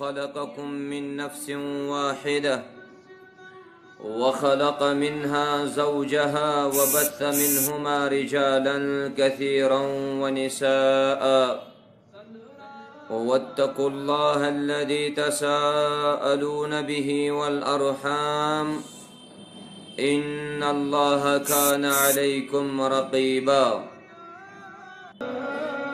خلقكم من نفس واحدة وخلق منها زوجها وبث منهما رجالا كثيرا ونساء. واتقوا الله الذي تساءلون به والأرحام. إن الله كان عليكم رقيبا.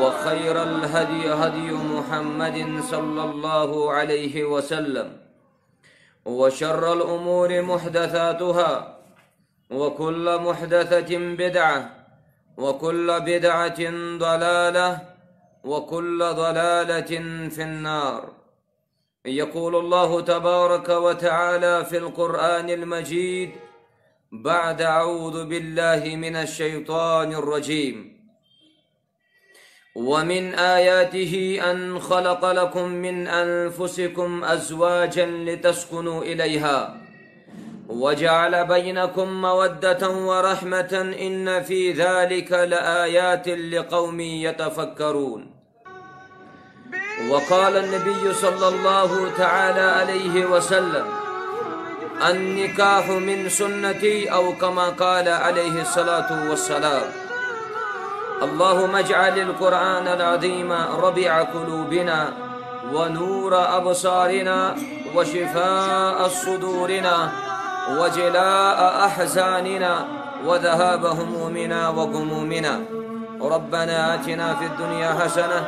وخير الهدي هدي محمد صلى الله عليه وسلم. وشر الأمور محدثاتها وكل محدثة بدعة وكل بدعة ضلالة وكل ضلالة في النار. يقول الله تبارك وتعالى في القرآن المجيد بعد أعوذ بالله من الشيطان الرجيم. ومن آياته أن خلق لكم من أنفسكم أزواجا لتسكنوا إليها وجعل بينكم مودة ورحمة إن في ذلك لآيات لقوم يتفكرون. وقال النبي صلى الله تعالى عليه وسلم النكاح من سنتي أو كما قال عليه الصلاة والسلام. اللهم اجعل القرآن العظيم ربيع قلوبنا ونور أبصارنا وشفاء صدورنا وجلاء أحزاننا وذهاب همومنا وغمومنا. ربنا آتنا في الدنيا حسنة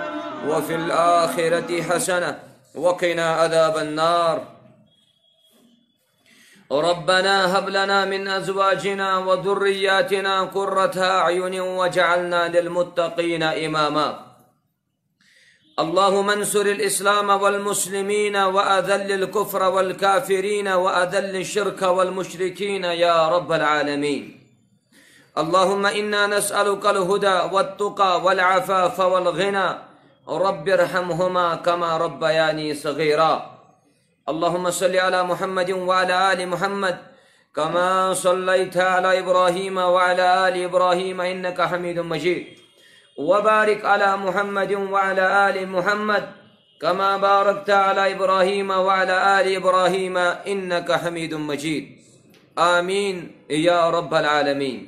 وفي الآخرة حسنة وقنا عذاب النار. ربنا هب لنا من أزواجنا وذرياتنا قرة أعين وجعلنا للمتقين إماما. اللهم انصر الإسلام والمسلمين وأذل الكفر والكافرين وأذل الشرك والمشركين يا رب العالمين. اللهم إنا نسألك الهدى والتقى والعفاف والغنى. رب ارحمهما كما ربياني صغيرا. اللهم صل على محمد وعلى آل محمد كما صليت على إبراهيم وعلى آل إبراهيم إنك حميد مجيد. وبارك على محمد وعلى آل محمد كما باركت على إبراهيم وعلى آل إبراهيم إنك حميد مجيد. آمين يا رب العالمين.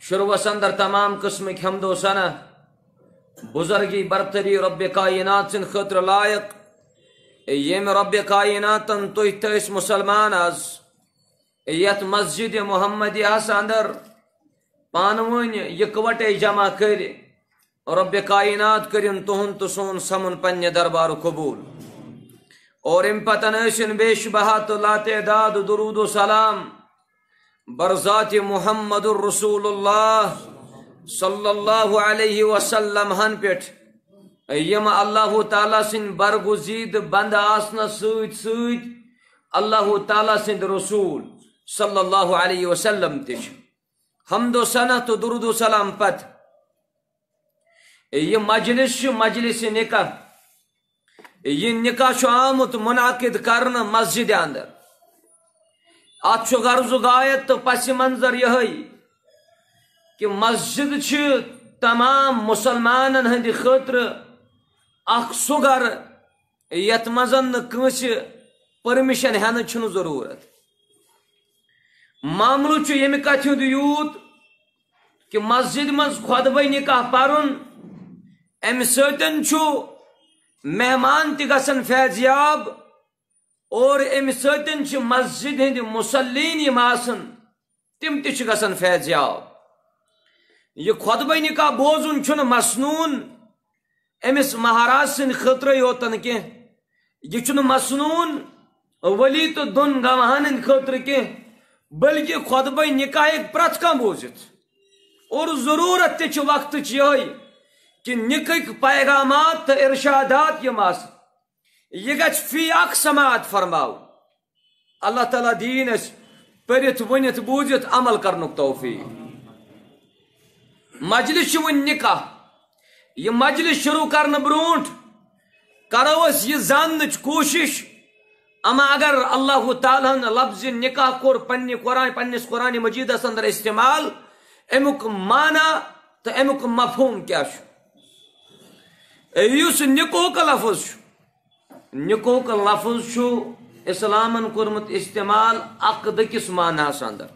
شروع سندر تمام قسم حمد و ثنا بزرگی برتری رب کائنات سن خطر لائق. یم رب کائناتن تھی تس مسلمان آز یت مسجد محمد آس اندر پانون یکوٹے جمع کر رب کائنات کرن تہن تو سون سمن پنہ دربار قبول اور ام پتن ٲسِن بے شبہا لا تعداد درود و سلام برذات محمد الرسول اللہ صلی اللہ علیہ وسلم ہن پٮ۪ٹھ یم اللہ تعالیٰ سن برگزید بند آسنا سۭتۍ سۭتۍ اللہ تعالیٰ سند رسول صلی اللہ علیہ وسلم تہِ چھِ حمد و ثنا تو درود و سلام پت یہ مجلس چھُ مجلس نکاح یہ نکاح چھُ منعقد کرنہٕ مسجد اندر ات چھُ غرض غایت تو پس منظر یہ کہ مسجد چھِ تمام مسلمانن ہند خاطر اخ سُہ گھر یتھ منٛز نہٕ کٲنٛسہِ پٔرمِشن ہٮ۪نٕچ چھُنہٕ ضروٗرت معاملہٕ چھُ ییٚمہِ کتھِ ہُنٛد کہ مسجد منٛز خۄدبے نکاح پرُن امہِ سۭتۍ چھُ مہمان تہِ گژھان فیضیاب، اور امہِ سۭتۍ چھِ مسجد ہٕنٛدۍ مُسلین یِم آسان تِم تہِ چھِ فیضیاب۔ یہ خۄدبے نکاح بوزُن چھُنہٕ مسنوٗن۔ أمس مہاراج سٕنٛدِ خٲطرٕے یوتن کینٛہہ یہِ چھُنہٕ مسنوٗن ؤلی تہٕ دۄن گواہن ہٕنٛدِ بلکہ خۄدبے نکاح ہیٚکہِ پرٛٮ۪تھ کانٛہہ بوٗزِتھ اور ضروٗرت تہِ چھِ وقتٕچ یِہوٚے کہ نکٕکۍ پیغامات تہٕ ارشادات یِم آسہٕ یہ گژھِ فی اکھ سماعت فرماو اللہ تعالیٰ دین اس پرت ونت بوزت عمل کرنک توفیق مجلس ون نکاح یہ مجلس شروع کرنے برونٹ کرو اس یہ زانچ کوشش۔ اما اگر اللہ تعالیٰ لفظ نکاح کور پنہ قرآن پنس قرآن مجیدس اندر استعمال امیک معنی تو امیک مفہوم کیا اس نکو کا لفظ نکو کا لفظ اسلامن کورمت استعمال اق دکس معنیس اندر؟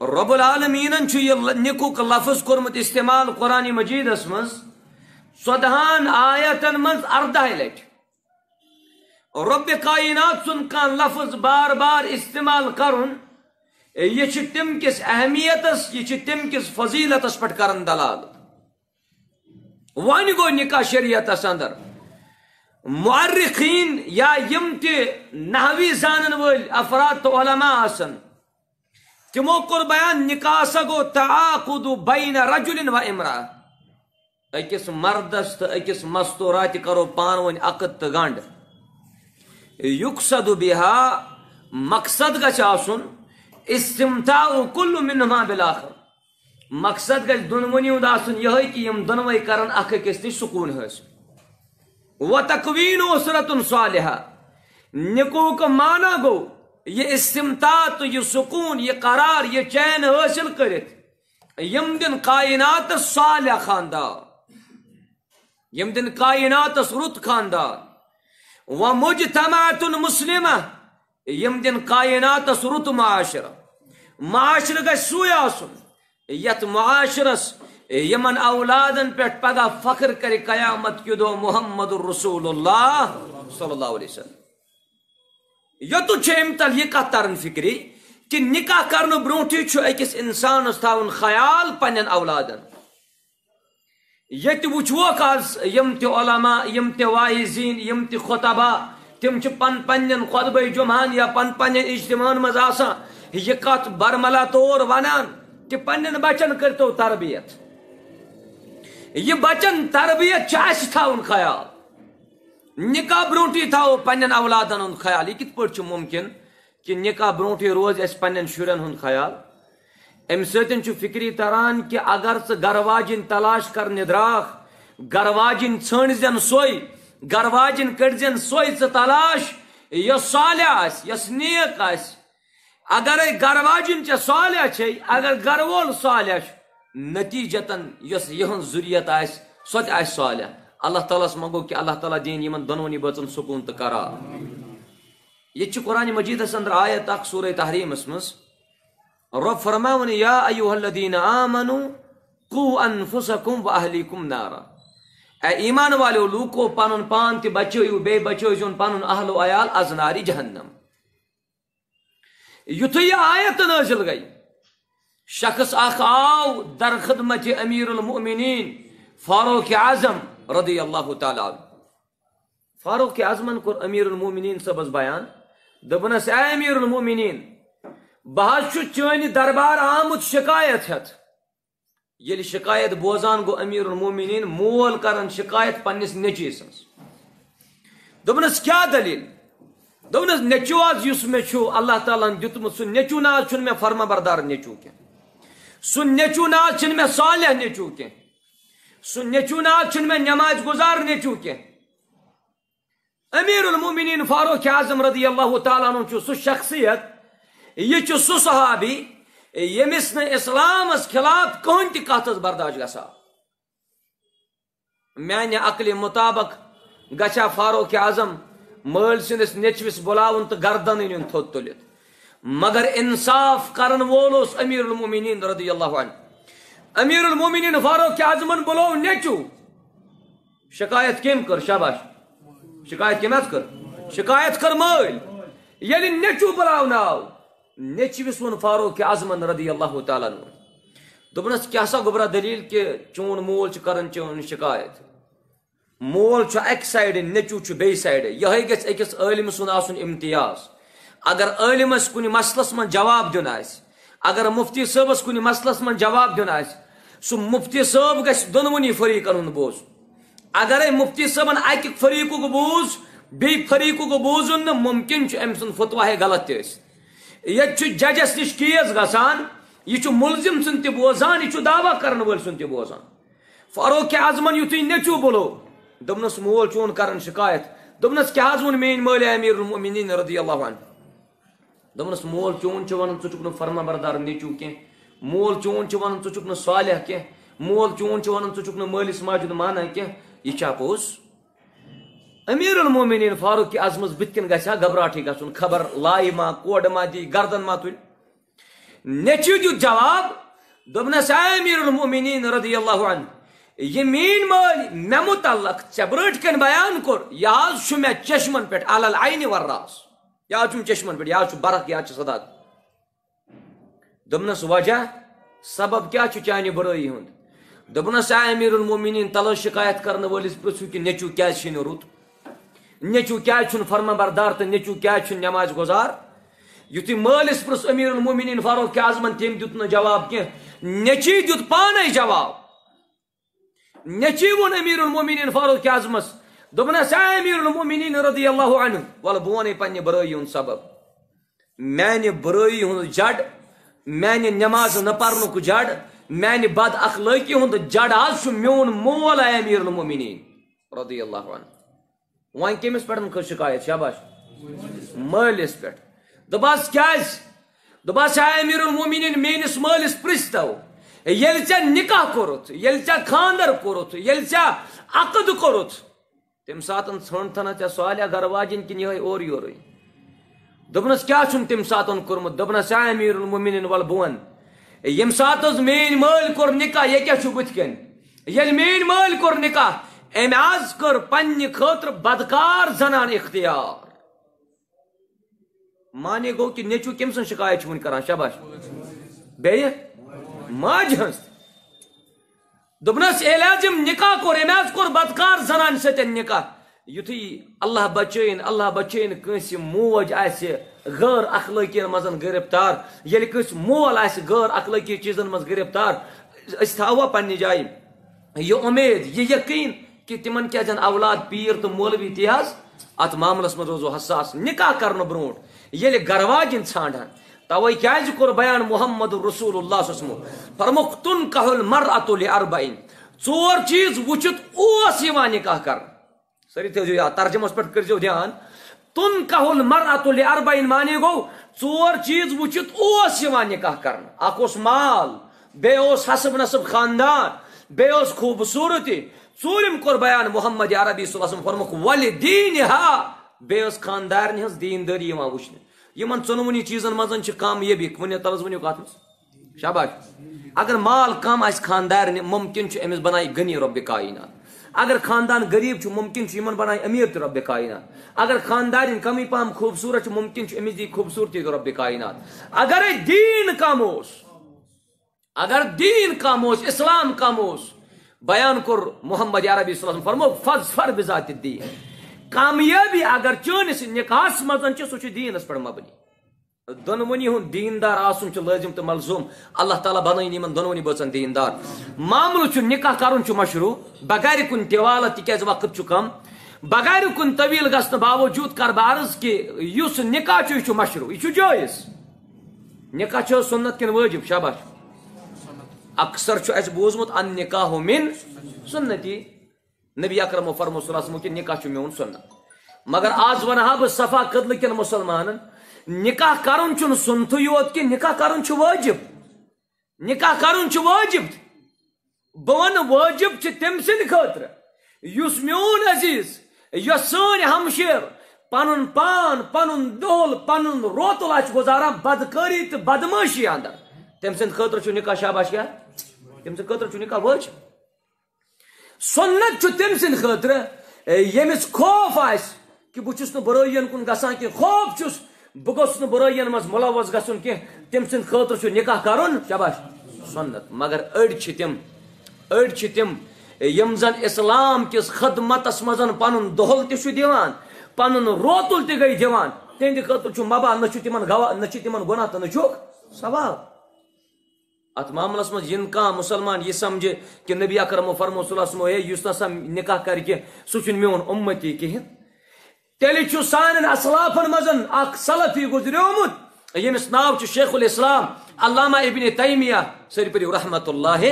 رب العالمین یہ لفظ کورمت استعمال قرآن مجیدس مز ژدہان آیتن مز اردہ لٹ رب کائنات سن کان لفظ بار بار استعمال کرن یہ تم کس اہمیتس یہ تم کس فضیلتس پہ کرن دلال۔ ون گو نکاح شریعتس اندر۔ معرخین یا یم تہ نحوی زانن ول افراد تو علماء آسن تمو کور بیان نکاح تعاقد بین رجل و امرا اکس مردس تو اکس مستورات کرو پان ون عقد تو گنڈ یقصد بها مقصد گچھ آسن، استمتاع کل منہما بالاخر مقصد گچھ دونونی ہند آسن یہ کہ یم دونوے کرن اکھ أکس نش سکون حاصل و تکوین اسرت صالحہ. نکو کا معنی گو یہ استمتاع تو یہ سکون، یہ قرار، یہ چین حاصل کرت۔ یم دن کائنات صالح خاندان یم دن کائنات رت خاندان و مجتمعات مسلمہ۔ یم دن کائنات رت معاشرہ۔ معاشرہ گھ سوی آسن۔ یت معاشرس۔ یمن اولادن پہ پگہ فخر کر قیامت کی دو محمد الرسول اللہ صلی اللہ علیہ وسلم۔ یوتو ام یہ کت ترن فکری کہ نکاح کرنے بروٹھی اکس انسانس تھاون خیال پنن اولادن یت وچوک آز یم تہ علماء یم تہ واعظین یم تہ خطبہ تم پن پنن خطبہ جمعان یا پن پنن اجتماع مز آسان یہ کت برملا طور ونان کہ پنن بچن کرتو تربیت یہ بچن تربیت چاس تھاون خیال نکاح بروٹی تھاو پنن اولادن ہند خیال۔ یہ کت پہ ممکن کہ نکاح بروٹی روز اس پنن شرین ہند خیال؟ ام ستن فکری تران کہ اگر ث گر واجن تلاش کرنے دراخ گر واجن ژھنڈ زن سوئی گر واجن کڑ زن سوئی ث تلاش یس صالح آس یس نیک آس۔ اگر گر واجن چ صالح چھ اگر گر وول صالح نتیجتن یس یہن ذریت آس سو آس صالح۔ اللہ تعالیٰ منگو کہ اللہ تعالیٰ دین یمن دونونی بچن سکون تو کرا۔ یہ قرآن مجید اندر آیت اخ سورہ تحریم اسمس رب فرماون یا ایوہ الذین آمنو، قو انفسکم و اہلیکم نارا۔ اے ایمان والے لوکو پانن پان تی بچو بے بچو جون پانن اہل و عیال از ناری جہنم۔ یتو یہ آیت نازل گئی۔ شخص اخ آو در خدمت امیر المؤمنین، فاروق اعظم رضی اللہ تعالی فاروق اعظمن کور امیر المومنین سبز بیان۔ دبنس اے امیر المومنین بہت چونہ دربار آمت شکایت ہت۔ یل شکایت بوزان گو امیر المومنین مول کرن شکایت پنس نیچی سنس دبنس کیا دلیل؟ دبنس نیچو آز یس میں چھو اللہ تعالیٰ دیتمت سن نیچو ناز چھن میں فرما بردار نیچو کے۔ سن نیچو ناز چھن میں صالح نیچو کے۔ سو نیچو ناگ چن میں نماز گزار نیچو کے امیر المومنین فاروق اعظم رضی اللہ تعالیٰ عنہ سو شخصیت، یہ چو سو صحابی یمس نے اسلام اس خلاف کون تی کاتس برداشت گسا میانہ عقل مطابق گچا فاروق اعظم مل سندس نیچوس بلاون تو گردن ان تھوت تلت مگر اِنصاف انصاف کرن وولوس امیر المومنین رضی اللہ عنہ۔ امیر المومنین فاروق اعظمن بلو نیچو. شکایت کم کر، شاباش. شکایت کم کر. شکایت کر مل یعنی نیچو بلاو ناو. نیچوس ون فاروق اعظمن رضی اللہ تعالیٰ عنہ. دوپنس کیا سا گبرا دلیل کہ چون مول چھ کرن چون شکایت. مول چھ ایک سائڈ، نیچو چھ بی سائڈ. یہ گژھِ أکِس عالم سُنٛد آسُن امتیاز. اگر عالمس کُنہِ مسلس من جواب دیُن آسہِ اگر مفتی صٲبس کُنہِ مسلس من جواب دیُن آسہِ سُہ مفتی صٲب گژھِ دۄنوٕنی فریٖقن ہُنٛد بوز۔ اگرے مفتی صٲبن اکہِ فریٖقُک بوٗز، بی فریق کو بوزن ممکن ام سن فتوا ہے غلط تس یہ ججس نش کیس گسان یہ ملزم سن تہ بوزان یہ دعوی کرن ول سن تہ بوزان۔ فاروق اعظمن یتھے نیچو بولو۔ دپنس مول چون کرن شکایت۔ دپنس کیا حض ون مین مول امیر المؤمنین رضی اللہ عنہ۔ دپنس مول چون چھ ونن ژٕ فرما بردار نیچو کینٛہہ مول چون چھ ونن ژٕ صالح کینٛہہ مول چون چھ ونن ژٕ چھُکھ نہٕ مٲلِس ماجد مانان کینٛہہ یہِ چھا امیر المومنین فاروق کی اعظمس بت کن گھا گھبراہٹے گھن خبر لائے ما کوڑ ما دی گردن ما تل نیچو دیت جواب دبنس امیر المومنین رضی اللہ عنہ یہ مین مال مے متعلق ژے کن بیان کور یہ چھ مے چشمن پہ علل عین ور راس یا چھم چشمن پہ یا چھ برق، یا چھ صدات. دبنس وجہ سبب کیا چانہ برائی ہند؟ دبنس امیر المومنین تلو شکایت کرنے ولس پرسو کہ نیچو کیا چھ رت نیچو کیا چھن فرما بردار تو نیچو کیا نماز گزار؟ یتھی مالس پرس امیر المومنین فاروق اعظمن تم دیت نہ جواب کی نیچی دیت پانے جواب. نیچی ون امیر المومنین فاروق اعظمس دوپنس امیر المومنین رضی اللہ عنہ ول بونے پنہ برائی ہند سبب میانہ برائی ہند جڑ میانہ نماز نہ پرنک جڑ میانہ بد اخلاقی ہند جڑ آج میون مول امیر المومنین رضی اللہ عنہ وان کمس پہ شکایت شاباش مالس پہ دپاس کیاز دپاس امیر المومنین میس مالس پرستو یل ژے نکاح کورت یل ژے خاندر کورت یل ژے عقد کورت تم سات ژھنڈ تھنا ژے سالیا گھر واجن کن یہ اور یور دپنس کیا چھن تم سات کورمت دپنس یا امیر المومنین ول بون یم سات مین مال کور نکاح یہ کیا بت کن یل مین مال کور نکاح ام آز کر پنہ خاطر بدکار زنان اختیار۔ مانے گو کہ نیچو کم سن شکایت ون کران؟ شاباش۔ بیہ ماج ہنس۔ دبنس اعلاجم نکاح کور ام کور بدکار زنان ستن نکاح۔ یتھی اللہ بچین اللہ بچین کنس موج آس غیر اخلاقی مزن گرفتار یعنی یل کس مول آس غیر اخلاقی چیزن مز گرفتار، اس تھاوا پنہ یہ امید، یہ یقین کہ تمن کیا جن اولاد پیر تو مولوی تیاز ات معاملس من روزو حساس نکاح کرن برونٹ یل یعنی گرواجن ژھانڈان توے کیاز کور بیان محمد رسول اللہ صلی اللہ علیہ وسلم۔ فرموک تن کہل مرأت لاربعین ژور چیز وچت اوس یوان نکاح کر۔ سری تھیو یا ترجمس پٹ کرجو دھیان۔ تن کہل مرأت لاربعین معنی گو۔ ژور چیز وچت اوس یوان نکاح کرن اکھ اوس مال، بے اوس حسب نسب خاندان، بے اوس خوبصورتی۔ ژوٗرِم کوٚر بیان محمد عربی صلی اللہ علیہ وسلم۔ فرموک ولی دین ہا بے ٲس خاندارنہِ ہٕنٛز دیندٲری یِوان وٕچھنہٕ یِمن ژۄنوٕنی چیٖزن منٛز چھِ کامیٲبی ؤنِو تلس ؤنِو کتھ منٛز شاباش. اگر مال کم آسہِ خاندارنہِ ممکن چھُ أمِس بنایہِ غنی رۄبہِ کاینات اگر خاندان غریب چھُ ممکن چھُ یِمن بنایہِ امیر تہِ رۄبہِ کاینات اگر خاندارِنۍ کمی پہم خوٗبصوٗرت چھِ ممکن چھُ أمِس دی خوٗبصوٗرتی تہِ رۄبہِ کاینات اگرے دیٖن کم اوس اگر دیٖن کم اوس اسلام کم اوس بیان کور محمد عربی صلی اللہ علیہ وسلم، فرمو، فض فر بذات الدین. کامیابی اگر چونس نکاحس مزن چھ سہ دینس پہ مبنی۔ دونونی ہند دیندار آسن چھ لازم تو ملزوم۔ اللہ تعالیٰ بنائن یمن دونونی بچن دیندار۔ معاملہ چھ نکاح کرن چھ مشروع، بغیر کن تیوالہ تکیاز وقت چھ کم۔ بغیر کن طویل گھن باوجود کر بہ عرض کہ اس نکاح چھ مشروع یہ جائز۔ نکاح چھ، سنت کن واجب، شاباش۔ اکثر اس بوزمت، ان نکاح من سنتی۔ نبی اکرم و فرم صلی اللہ علیہ وسلم کہ نکاح میون سنت۔ مگر آج ونہا بہ صفا قدل کن مسلمان نکاح کرن چھ سنت یوت کہ نکاح کرن چھ واجب۔ نکاح کرن چھ واجب۔ بہ واجب چھ تم سند خاطر۔ یس میون عزیز یس سن ہمشیر پن پان پن دول پن روتل آ گزاران بدکاری تو بدماشی اندر تم سند خاطر چھ نکاح شاباش کیا؟ تم سند خاطر چھ نکاح وج سنت چھ تم سند خاطر یمس خوف آس کہ بہ چھس نہ برائین کن گسان کہ خوف چھس بہ گوس نہ برائین مز ملوث گسن کہ تم سند خاطر چھ نکاح کرن شاباش سنت، مگر اڑ چھ تم، اڑ چھ تم یم زن اسلام کس خدمتس مزن پنن دہل تہ چھ دیوان، پنن روتل تہ گئی دیوان تہند خاطر چھ مبا نہ چھ تمن گواہ نہ چھ تمن گناہ تہ نہ چھک سوال۔ ات معاملس من ین کان مسلمان یہ سمجھے کہ نبی اکرم و فرمو صلی اللہ علیہ وسلم ہے نسا نکاح کر کے سہ چھ میون امتی کہین تیل سان اسلافن مزن اخ سلفی گزریومت یمس ناو چھ شیخ الاسلام علامہ ابن تیمیہ سری پری رحمت اللہ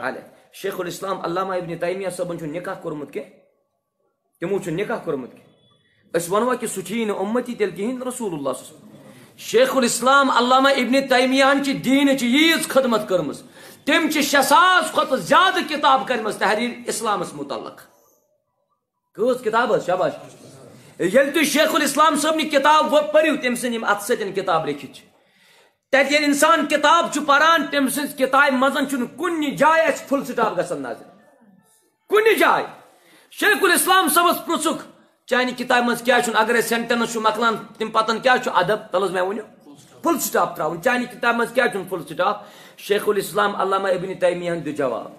علیہ شیخ الاسلام علامہ ابن تیمیہ صبن چھ نکاح کورمت کے تمو چھ نکاح کورمت کے اس ونوا کہ سچین امتی تیل کہین رسول اللہ صلی اللہ علیہ وسلم شیخ الاسلام علامہ ابن تیمیہ چھ دین چھ ییز خدمت کرمس تم چھ شساس خط زیادہ کتاب کرمس تحریر اسلامس متعلق۔ کس کتاب شاباش۔ یل تھی شیخ الاسلام صاحب نی کتاب پریو تم سن ات سن کتاب لکھت تت یل یعنی انسان کتاب پران تم سن کتاب مزن چھ کن جائے اس فل سٹاپ گسن نظر کن جائے۔ شیخ الاسلام صاحب پرچک چانہ کتاب مز کیا اگر سینٹنس مکلان تم پتن کیا ادب تلز میں ونو فل سٹاپ ترا چانہ کتاب مز کیا فل سٹاپ شیخ الاسلام علامہ ابن تیمیہ دی جواب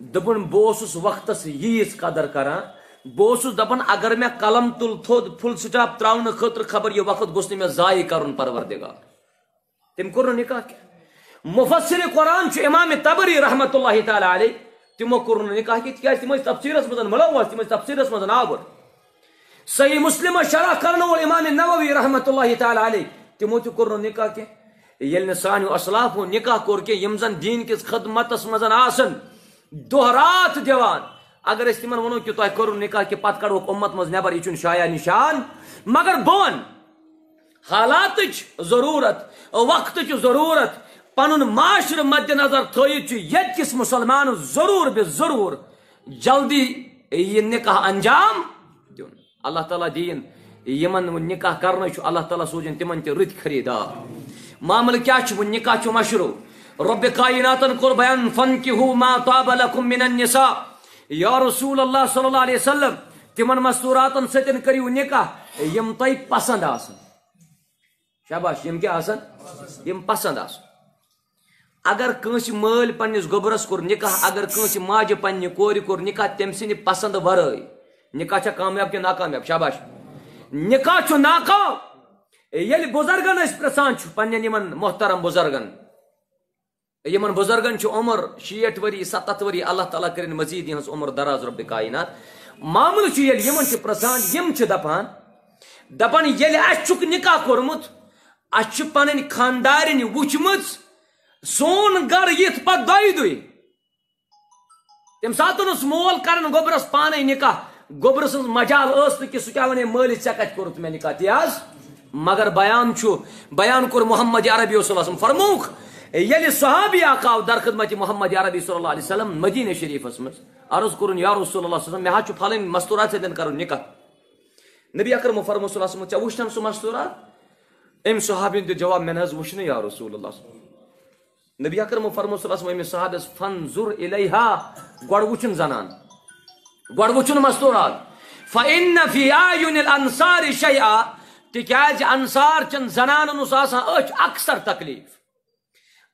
دبن بوسس وقتس ییز قدر کران بہس دپان اگر میں قلم تل تھود فل سٹاپ تراؤن خطر خبر یہ وقت گوس میں ضائع کرن پروردگار تم کور نکاح کی مفسر قرآن چھ امام تبری رحمت اللہ تعالی علیہ تمو کور نکاح کی کیا تم تفسیرس مزن ملوث تم تفسیرس مزن آور صحیح مسلم شرح کرن وول امام نووی رحمت اللہ تعالی علیہ. تمو تہ کور نکاح کی یل نہ سانیو اسلاف نکاح کور کے. یم زن دین کس خدمتس مزن آسن. دہرات دیوان اگر اس تمن ونو کہ تہ کرو نکاح کہ پت کڑو امت مز نبر یہ شایا نشان. مگر بون. حالات ضرورت. وقت ضرورت. پن معاشر مد نظر تھوت یت کس مسلمان ضرور بے ضرور. جلدی یہ نکاح انجام. اللہ تعالیٰ دین، یمن نکاح کرنا اللہ تعالیٰ سوزن تمن تہ رت خریدار۔ معاملہ کیا وہ نکاح مشروع۔ رب کائناتن کور بیان فن کی ہو ما طاب لکم من النساء۔ یا رسول اللہ صلی اللہ علیہ وسلم، تمن مستوراتن ستن کریو نکاح۔ یم تہ پسند آسن۔ شاباش، یم کیا آسن؟ یم پسند آسن۔ اگر کنس مل پنس گوبرس کور نکاح، اگر کنس ماجہ پنہ کور کور نکاح تم سند پسند ورائے نکاح چھ کامیاب کہ ناکامیاب؟ شاباش. نکاح چھ ناکام یل بزرگن اس پرسان چھ پنن یمن محترم بزرگن. یمن بزرگن چھ عمر شیٹ وری ستت وری، اللہ تعالیٰ کرن مزید یہ عمر دراز رب کائنات. معامل چھ یل یمن چھ پرسان، یم چھ دپان؟ دپان یل اچھک نکاح کورمت اچھ پنن خاندارن وچمت سون گر یت پت دائی دوی تم ساتن اس مول کرن گوبرس پانے نکاح. گوبر سن مجال اس کہ سہ کیا ونے مالس ژے کت کورت میں نکاح تیاز؟ مگر بیان چھو، بیان کور محمد عربی صلی اللہ علیہ وسلم فرموک، یلی صحابی آقاو در خدمت محمد عربی صلی اللہ علیہ وسلم مدینہ شریف اسمس عرض کرن یا رسول اللہ صلی اللہ علیہ وسلم، میں ہاچو پھالیں مستورات سے دن کرن نکاح۔ نبی اکرم فرمو صلی اللہ علیہ وسلم، چا وشتن سو مستورات؟ ام صحابین دے جواب میں نز وشن یا رسول اللہ صلی اللہ علیہ وسلم۔ نبی اکرم فرمو صلی اللہ علیہ وسلم ام صحابس فنظر الیہا، گوڑ وچن زنان۔ گوڑ وچن مستورات فَإِنَّ فِي آيُنِ الْأَنصَارِ شَيْعَا تکیاز انصار چن زنان نس اچ اکثر تکلیف۔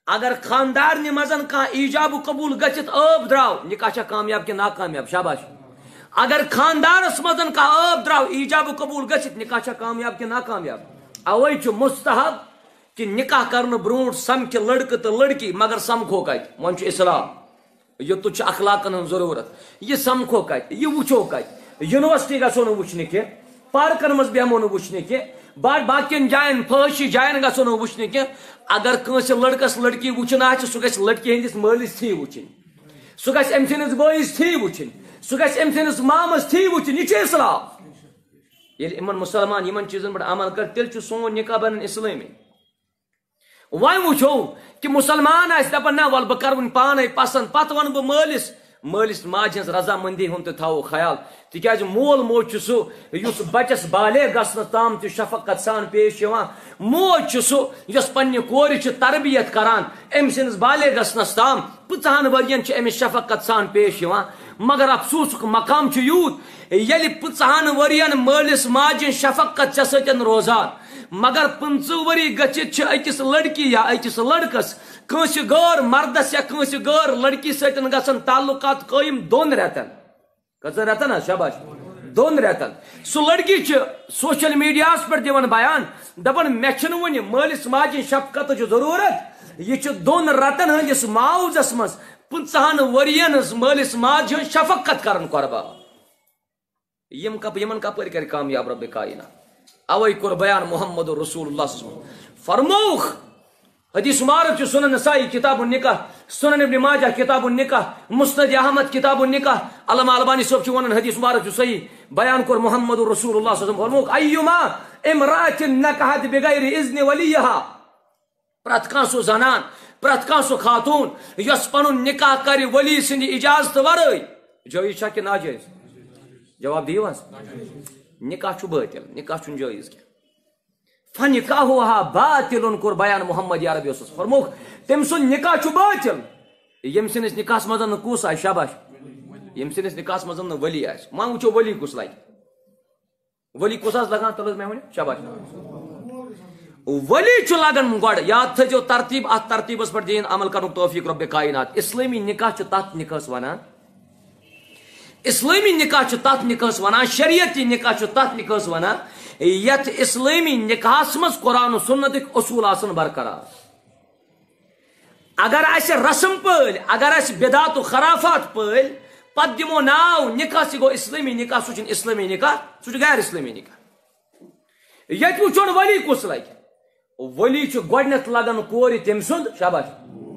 اگر خاندار مزن کان ایجاب قبول گچت اب دراو، نکاح کامیاب کہ ناکامیاب، شاباش۔ اگر خاندارس مزن کا اب دراو، ایجاب قبول گچت، نکاح کامیاب کہ ناکامیاب۔ اوے چھ مستحب کہ نکاح کرن برونٹ سمکھ لڑکہ تو لڑکی، مگر سمکھو کت ون چھ اسلام۔ یہ تو چھ اخلاقن ضرورت۔ یہ سمکھو کت یہ وچھو کت یونیورسٹی گھو وچھنے کی پارکن مز بیمو وچنے کی بار باقین جائن فاشی جائن گھو وچنے کی اگر کنس لڑکس لڑکی وچن آ سہ گھ لڑکی ہندس مالس تھی وچن سہ گھ ام سندس بٲیس تھی وچن سہ گھ ام سندس مامس تھی وچن یہ اسلام یل ان مسلمان ان چیزن پہ عمل کر۔ تیل سون نکاح بن اسلامی وچو کہ مسلمان آس دپان نا ول بہ کر پانے پسند پتہ ون بہ مالس مالس ماج ہز رضامندی ہند تھو خیال تکیاز مول موج سہ اس بچس بالے گھن تام تہ شفقت سان پیش موج سہ اس پنہ کور تربیت کران ام سندس بالے گھنس تام پچہن ورین امس شفقت سان پیش مگر افسوس مقام یوت یل پچہن ورین مالس ماج شفقت ژے سن روزان مگر پنچہ وری گچت اکس لڑکی یا اکس لڑکس۔ کنس غیر مردس یا کنس غیر لڑکی ستن گسن تعلقات قائم دون ریتن کتن ریتن شاباش؟ دون ریتن سو لڑکی چھ سوشل میڈیا پر دیون بیان۔ دپن مے چھن ون مالس ماجن شفقت ضرورت۔ یہ چھ دون رتن ہندس معاوضس مز پنچہن ورین مالس ماج شفقت کرن قربان۔ یم کپ یمن کپر کر کامیاب رب کائنا اوے کور بیان محمد رسول اللہ صلی اللہ علیہ وسلم. فرموخ، حدیث مبارک چھ سنن نسائی کتاب النکاح، سنن ابن ماجہ کتاب النکاح، مسند احمد کتاب النکاح، علامہ البانی صاحب چھ ونن حدیث مبارک چھ صحیح، بیان کور محمد رسول اللہ صلی اللہ علیہ وسلم. فرموخ، ایما امرات نکحت بغیر اذن ولیها پرت کان سو زنان، پرت کان سو خاتون، یس پنن نکاح کر ولی سند اجازت ورٲے جٲیز چھا کہ ناجٲیز جواب دیو حظ نکاح چھ باطل، نکاح چھ جائز کیا؟ فنکاحها باطل کور بیان محمد یا ربی وسلم فرموک، تم سن نکاح چھ باطل۔ یم سنس نکاح مزن کس آ شاباش؟ یم سنس نکاح مزن ولی آس ما وچو ولی کس لگ ولی کس آس لگان تلز میں ون شاباش۔ ولی چھ لگن گوڑ یاد تھجو ترتیب ات ترتیبس پر دین عمل کرن توفیق رب کائنات۔ اسلامی نکاح چھ تات نکاح ونان اسلامی نکاح چھ تات نکاح ونان شریعتی نکاح چھ تات نکاح ونان یت اسلامی نکاح مز قرآن و سنت اصول آسن برقرار۔ اگر اس رسم پل، اگر اس بدات و خرافات پل پت دمو ناو نکاح سی گو اسلامی نکاح سو چھ اسلامی نکاح سو غیر اسلامی نکاح۔ یت وچھون ولی کس لگ ولی چھ گۄڈنیتھ لگان کور تم سند، شاباش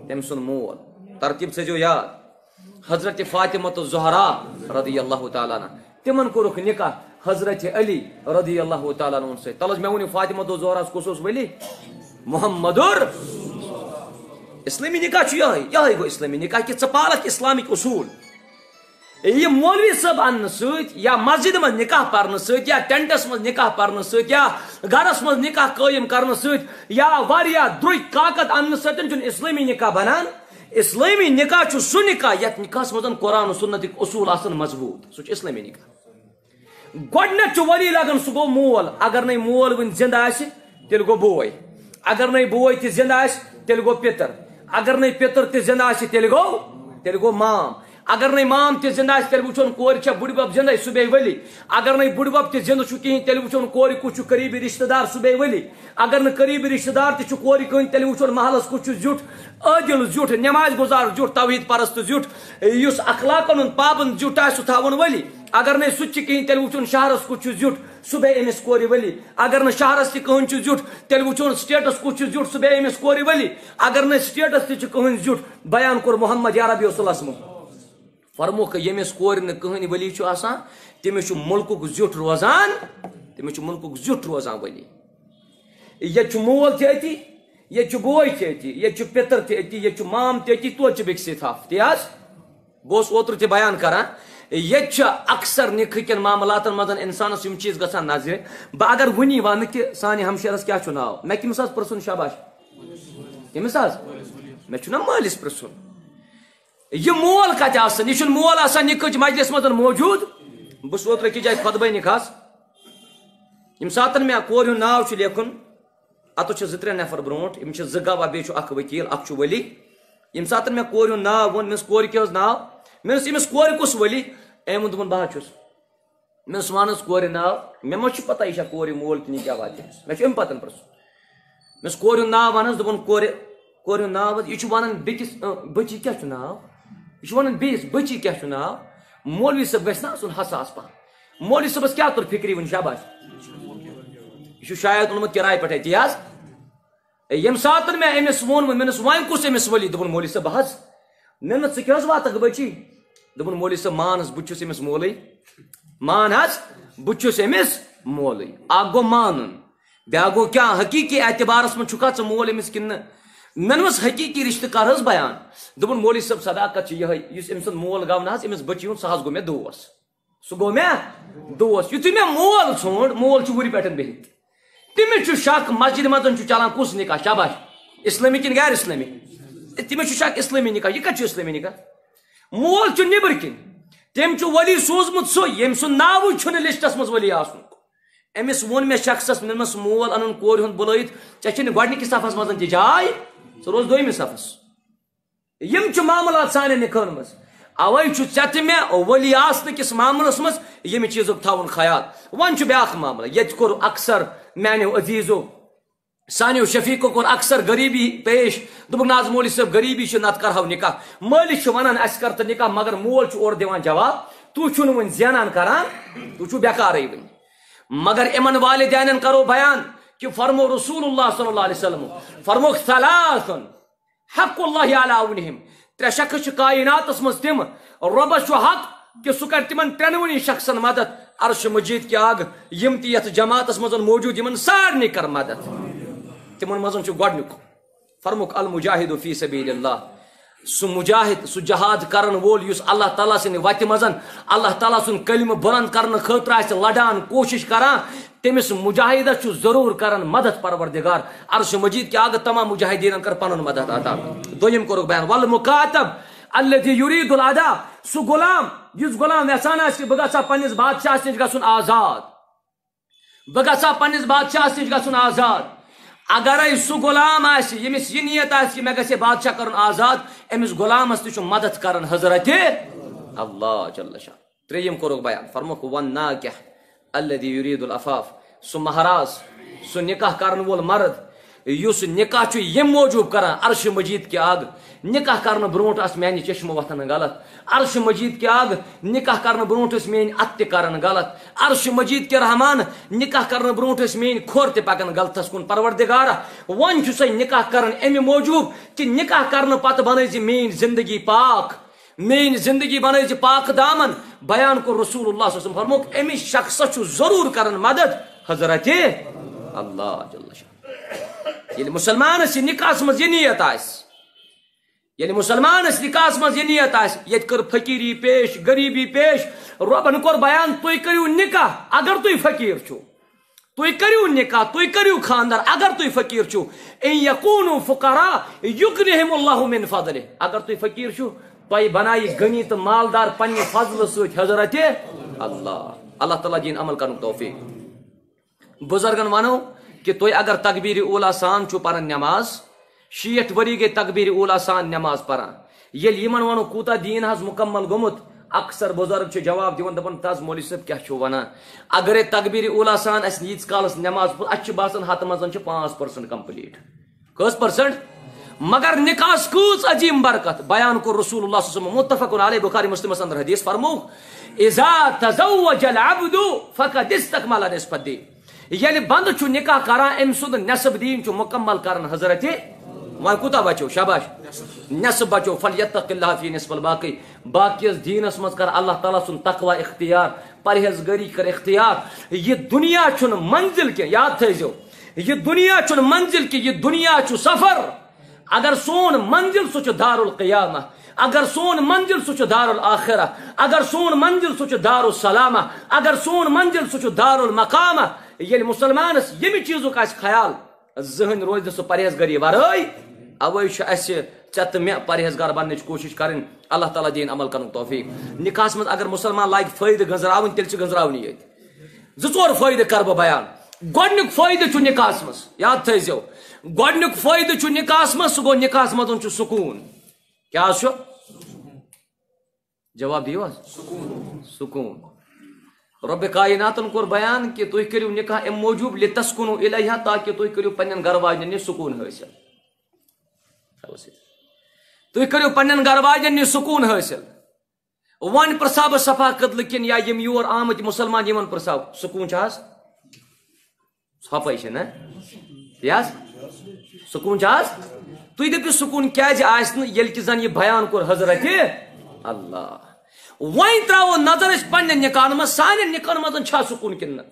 تم سند مول۔ ترتیب تھجو یاد۔ حضرت فاطمہ تو زہرا رضی اللہ تعالیٰ عنہ۔ تمن کورک نکاح حضرت علی رضی اللہ تعالیٰ عنہ سے۔ تلس میں ونی فاطمہ تو زہرا کس اس ولی محمد اسلامی نکاح چھ یہ یہ گو اسلامی نکاح؟ کہ ژپالک اسلامک اصول۔ یہ مولوی صاحب ان ست یا مسجد من نکاح پرن ست یا ٹینٹس من نکاح پرن ست یا گھرس من نکاح قائم کرن ست یا واریاہ دروی کاکد ان ستن چھ اسلامی نکاح بنان۔ اسلامی نکاح چھ سہ نکاح یت نکاح مزن قرآن و سنتک اصول آسن مضبوط۔ سہ اسلامی نکاح۔ گۄڈنیتھ چھ ولی لگان سہ گو مول، اگر نئی مول ون زندہ آسہ تیل گو بوے اگر نئی بوے تہ زندہ آسہ تیل گو پتر۔ اگر نئی پتر تہ زندہ آسہ تیل گو تیل گو مام۔ اگر نئی مام تہ زندہ آسہ تیل وچھون کور چھا بڑی بب زندہ سہ بے ولی اگر نئی بڑی بب تہ زندہ چھ کہین تیل وچھون کور کچھ قریبی رشتہ دار سہ بے ولی اگر نہ قریبی رشتہ دار تہ چھ کور کہین تیل وچھون محلس کچھ چھ زیوٹ عادل زیوٹ نماز گزار زیوٹ توحید پرست زیوٹ یس اخلاقن ہند پابند زیوٹ آسہ تھاون ولی اگر نہ سہ کہین تیل وچھون شہرس کچھ چھ زیوٹ سہ بے امس کور ولی اگر نہ شہرس تہ کہن چھ زیوٹ تیل وچھون سٹیٹس کچھ چھ زیوٹ سہ بے امس کور ولی اگر نہ سٹیٹس تہ چھ کہن زیوٹ بیان کور محمد یا ربی صلی اللہ یمس کور نہ کہنی ولی چھ آسان تمس ملکک زیوٹ روزان تمس ملکک زیوٹ روزان ولی۔ یہ مول تہ اتی یہ بوے تہ اتی یہ پتر تہ اتی یہ مام تہ اتی تو بیک سی تھاف تہ حظ بہت اوتر تہ بیان کران یہ اکثر نکھ کن معاملات مزن انسانس یم چیز گژھان نظر بہ اگر ونی ون کہ سانہ ہمشیرس کیا ناو؟ مے کمس حظ پرسن شاباش؟ کمس حظ مے نا مالس پرسن۔ یہ مول کت آسان یہ مول آسان نکھچ مجلس مزن موجود؟ بس اوتر أکِس جایہِ خطبے نکاحس یم ساتن مےٚ کورِ ہُنٛد ناو چھُ اتھ چھِ زٕ ترٛےٚ نفر برونٛٹھ، یِم چھِ زٕ گواہ، بیٚیہِ چھُ اکھ ؤکیٖل اکھ چھُ ؤلی یم ساتن مےٚ کورِ ہُنٛد ناو ووٚن مےٚ کورِ کیٛاہ حظ ناو؟ مےٚ دوٚپُس أمِس کورِ کُس ؤلی أمۍ ووٚن دوٚپُن بہٕ حظ چھُس مےٚ دوٚپُس وَن حظ کورِ ناو، مےٚ ما پتہ یہِ چھا کورِ مول کِنہٕ یہِ کیٛاہ واتہِ مےٚ چھُ اَمہِ پتہٕ پرٛژھُن۔ مےٚ دوٚپُس کورِ ہُنٛد ناو وَن حظ دوٚپُن کورِ کورِ ہُنٛد ناو حظ یہِ چھُ وَنان بیٚکِس بٔچی کیٛاہ چھُ ناو؟ یہ ونان بیس بچی کیا نا مولوی صاحب گھس نا آن حساس پہن. مولوی صاحبس کیا تر فکری ون شاباش یہ جی؟ شاید اونمت کرائے پہ تی یم سات میں امس وون مے وائن کس امس ولی؟ دپن مولوی صاحب حض مے نا ژٕ کیٛاہ حظ بچی؟ دپن مولوی صاحب مان حظ بہٕ چھُس أمِس مولٕے مان حظ بہٕ چھُس أمِس مولٕے اکھ گوٚو مانُن. بیٛاکھ گوٚو کیٛاہ حقیٖقی اعتبارس منٛز چھُکھا ژٕ مول أمِس کِنہٕ نہٕ مےٚ وس حقیٖقی رشتہٕ کر حظ بیان۔ دوٚپُن مولوی صٲب صداقت چھِ یِہے، یُس أمۍ سُنٛد مول گوٚو نہ حظ، أمِس بٔچی ہُنٛد، سُہ حظ گوٚو مےٚ دوس۔ سُہ گوٚو مےٚ دوس۔ یُتھُے مےٚ مول ژھونٛڈ، مول چھُ وُرِ پٮ۪ٹھ بِہِتھ۔ تٔمِس چھُ شک مسجد منٛز چھُ چلان کُس نکاح؟ شاباش۔ اسلٲمی کِنہٕ غیر اسلٲمی؟ تٔمِس چھُ شک اسلٲمی نکاح؟ یہِ کتہِ چھُ اسلٲمی نکاح؟ مول چھُ نیبرٕ کِنۍ۔ تٔمۍ چھُ ولی سوٗزمُت سُہ، ییٚمۍ سُنٛد ناوٕے چھُنہٕ لسٹس منٛز ولی آسنُک أمِس ووٚن مےٚ شخصس مےٚ دوٚپمس مول اَنُن کورِ ہُنٛد بُلٲیِتھ، ژےٚ چھِنہٕ گۄڈنِکِس صفس منٛز تہِ جاے؟ سُہ روز دویمِس صفس یم چھِ معاملات سانہِ نِکہن منٛز اوے چھُ ژےٚ تہِ مےٚ ؤلی آسنہٕ کِس معاملس منٛز ییٚمہِ چیٖزُک تھاوُن خیال وۄنۍ چھُ بیاکھ معاملہٕ ییٚتہِ کوٚر اکثر میانیو عزیٖزو سانیو شفیٖقو کوٚر اکثر غریٖبی پیش دوٚپُکھ نہ حظ مولوی صٲب غریٖبی چھِ نتہٕ کرہو نکاح مٲلِس چھُ ونان اسہِ کر تہٕ نکاح مگر مول چھُ اورٕ دِوان جواب تو چھو ون زینان کران تو چھو بیکارے ون مگر امن والدین کرو بیان کہ فرمو رسول اللہ صلی اللہ علیہ وسلم، فرمو ثلاثن حق اللہ علی اونہم، ترے شخص چھ کائنات اس مز تم ربس چھ حق کہ سہ کر تمن ترنونی شخصن مدد، عرش مجید کی آگ یم جماعت اس مزن موجود، یمن سارنی کر مدد۔ تمن مزن چھ گۄڈنیُک فرموک المجاہد فی سبیل اللہ۔ سہ مجاہد سہ جہاد کرن وول یس اللہ تعالیٰ سن وتہ مزن اللہ تعالیٰ سن کلمہ بلند کرن خاطر آسہ لڑان کوشش کران، تمس مجاہدس چھ ضرور کرن مدد، پروردگار۔ عرش مجید کی آگ تمام مجاہدین کر پنن مدد عطا۔ دویم کوٚرُکھ بیان ول مکاتب الذي يريد الاداء سہ غلام، یس غلام یژھان آسہِ، بہٕ گژھٕ ہا بادشاہس نش گژھُن آزاد۔ بہٕ گژھٕ ہا پننس بادشاہس نش گژھُن آزاد۔ اگر سہ غلام آس یمس یہ نیت آس کہ مے گژھِ بادشاہ کرن آزاد امس غلامس تہ مدد کرن حضرت اللہ جل شاہ تریم کورک بیان فرموک ون نا کیا الذي یرید الافاف سہ مہراز سہ نکاح کرن وول مرد یس نکاح یم موجوب کران عرش مجید کی آگ، نکاح کرنے برونٹ اس میانہ چشمہ وتھان غلط۔ عرش مجید کی آگ، نکاح کرنے برونٹ اس میان ات تہ کران غلط۔ عرش مجید کے رحمان، نکاح کرنے برونٹ اس میان کھور تہ پکان غلطس کن۔ پروردگار ون چھ سہ نکاح کرن امی موجوب کہ نکاح کرنے پتہ بنٲے میٲنۍ زندگی پاک۔ میٲنۍ زندگی بنٲے زِ پاک دامن۔ بیان کوٚر رسول اللہ صلی اللہ علیہ وسلم، فرموک، أمِس شخصس چھُ ضروٗر کران مدد۔ حضرت اللہ جل شاہ یعنی ییٚلہِ مسلمانس یہِ نکاحس منٛز یہِ نیت آسہِ ییٚلہِ یعنی مسلمانس نکاحس منٛز یہِ نیت آسہِ ییٚتہِ کٔر فقیٖری پیش، غریٖبی پیش رۄبن کوٚر بیان تُہۍ کٔرِو نکاح اگر تُہۍ فقیٖر چھِو تُہۍ کٔرِو نکاح تُہۍ کٔرِو خاندر اگر تُہۍ فقیٖر چھِو اے یقوٗنو فقرا یُکنہم اللہ من فضلہِ. اگر تُہۍ فقیٖر چھِو تۄہہِ بنایہِ غنی تہٕ مالدار پننہِ فضلہٕ سۭتۍ حضرت اللہ. اللہ تعالیٰ دِیِن عمل کرنُک توفیق. بُزرگن ونو کہ تُہۍ اگر تقبیٖر اولا سان چھُو پران نٮ۪ماز شیٹھ ؤری گٔے تقبیٖر اولا سان نٮ۪ماز پران ییٚلہِ یِمن ونو کوٗتاہ دیٖن حظ مُکمل گوٚمُت اکثر بُزرگ چھِ جواب دِوان دپان تز مولوی صٲب کیاہ چھُو ونان اگرے تقبیٖر اولا سان اَسہِ ییٖتِس کالس نٮ۪ماز پوٚر اَسہِ چھُ باسان ہتہٕ منٛز چھِ پانٛژھ پٔرسنٹ کمپلیٖٹ کٔژ مگر نکاس کۭژ عجیٖم برکت۔ بیان کوٚر رسول اللہ صلی اللہ علیہ وسلم متفق علیہ بخاری مسلمس اندر حدیث فرموک اذا تزوج العبد فقد استكمل نصف الدين یعنی ییٚلہِ بنٛدٕ چھُ نکاح کران أمۍ سُنٛد نصب دیٖن چھُ مُکمل کران حضرت وۄنۍ کوٗتاہ بچو، شاباش. نصب بچو فلیتق اللہ فی نصف الباقی. باقیس دیٖنس منٛز کر اللہ تعالیٰ سُنٛد تقوا اختیار پرہیز کر اختیار. یہِ دُنیا چھُنہٕ منزِل کینٛہہ یاد تھٲیزیو یہِ دُنیا چھُنہٕ منزِل کینٛہہ یہِ دُنیا چھُ سفر. اگر سون منزل سُہ چھُ دار القیامہ اگر سون منزل سُہ چھُ دار الآخرہ اگر سون منزل سُہ چھُ دار السلامہ اگر سون منزل سُہ چھُ دار المقامہ ییٚلہِ مُسلمانس ییٚمہِ چیٖزُک آسہِ خیال. زٕہٕنۍ روزِ نہٕ سُہ پرہیزگٲری ورٲے اوے چھُ اَسہِ ژےٚ تہٕ مےٚ پرہیزگار بننٕچ کوٗشش کرٕنۍ اللہ تعالیٰ دِیِن عمل کرنُک توفیق. نکاحس منٛز اگر مُسلمان لاگہِ فٲیدٕ گنٛزراوٕنۍ تیٚلہِ چھِ گنٛزراونی ییٚتہِ زٕ ژور فٲیدٕ کرٕ بیان. گۄڈنیُک فٲیدٕ چھُ نکاحس منٛز یاد تھٲیزیو گۄڈنیُک فٲیدٕ چھُ نکاحس منٛز سُہ گوٚو نکاحس منٛز چھُ سکوٗن. کیٛاہ حظ چھُ جواب دِیِو حظ سکوٗن. رۄبِ کایناتن کوٚر بیان کہِ تُہۍ کٔرِو نکاح امہِ موٗجوٗب لِتس کُنو اِلحا تاکہِ تُہۍ کٔرِو پننٮ۪ن گرٕ واجٮ۪ن نِش سکوٗن حٲصِل تُہۍ کٔرِو پننٮ۪ن گرٕ واجٮ۪ن نِش سکوٗن حٲصِل وۄنۍ پرژھا بہٕ صفا قدلہٕ کِنۍ یا یِم یور آمٕتۍ مُسلمان یِمن پرژھاو سکوٗن چھا حظ ژھۄپے چھِ یہِ حظ سکوٗن چھا حظ تُہۍ دٔپِو سکوٗن کیازِ جی آسہِ نہٕ ییٚلہِ کہِ زن یہِ بیان کوٚر حضرت اللہ۔ وۄنۍ تراوو نظر أسۍ پننٮ۪ن نِکاحن منٛز سانٮ۪ن نِکن منٛز چھا سکوٗن کِنہٕ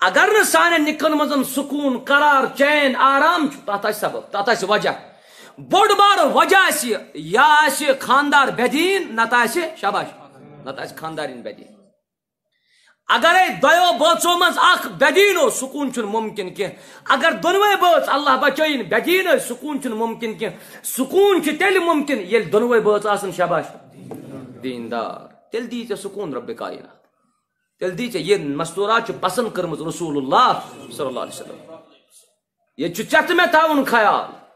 اگر نہٕ سانٮ۪ن نِکن منٛز سکوٗن، قرار، چین، آرام چھُ تتھ آسہِ سبب تتھ آسہِ وجہ۔ بوٚڑ بارٕ وجہ آسہِ یا آسہِ خاندار بدیٖن نتہٕ آسہِ شاباش نتہٕ آسہِ خاندارِنۍ بدیٖن۔ اگرے دۄیو بٲژو منٛز اکھ بدیٖن اوس سکوٗن چھُنہٕ مُمکِن اگر دۄنوے بٲژ اللہ بچٲیِن بدیٖن ٲسۍ سکوٗن چھُنہٕ مُمکِن کینٛہہ سکوٗن چھُ تیٚلہِ مُمکِن ییٚلہِ دۄنوے آسن شاباش۔ دیندار تیٚلہِ دی ژےٚ سکوٗن رۄبہِ کاینات تیٚلہِ دی ژےٚ یہِ مستوٗرات چھِ پسنٛد کٔرمٕژ رسوٗل اللہ صلی اللہ علیہ وسلم۔ ییٚتہِ چھُ ژےٚ تہٕ مےٚ تھاوُن خیال۔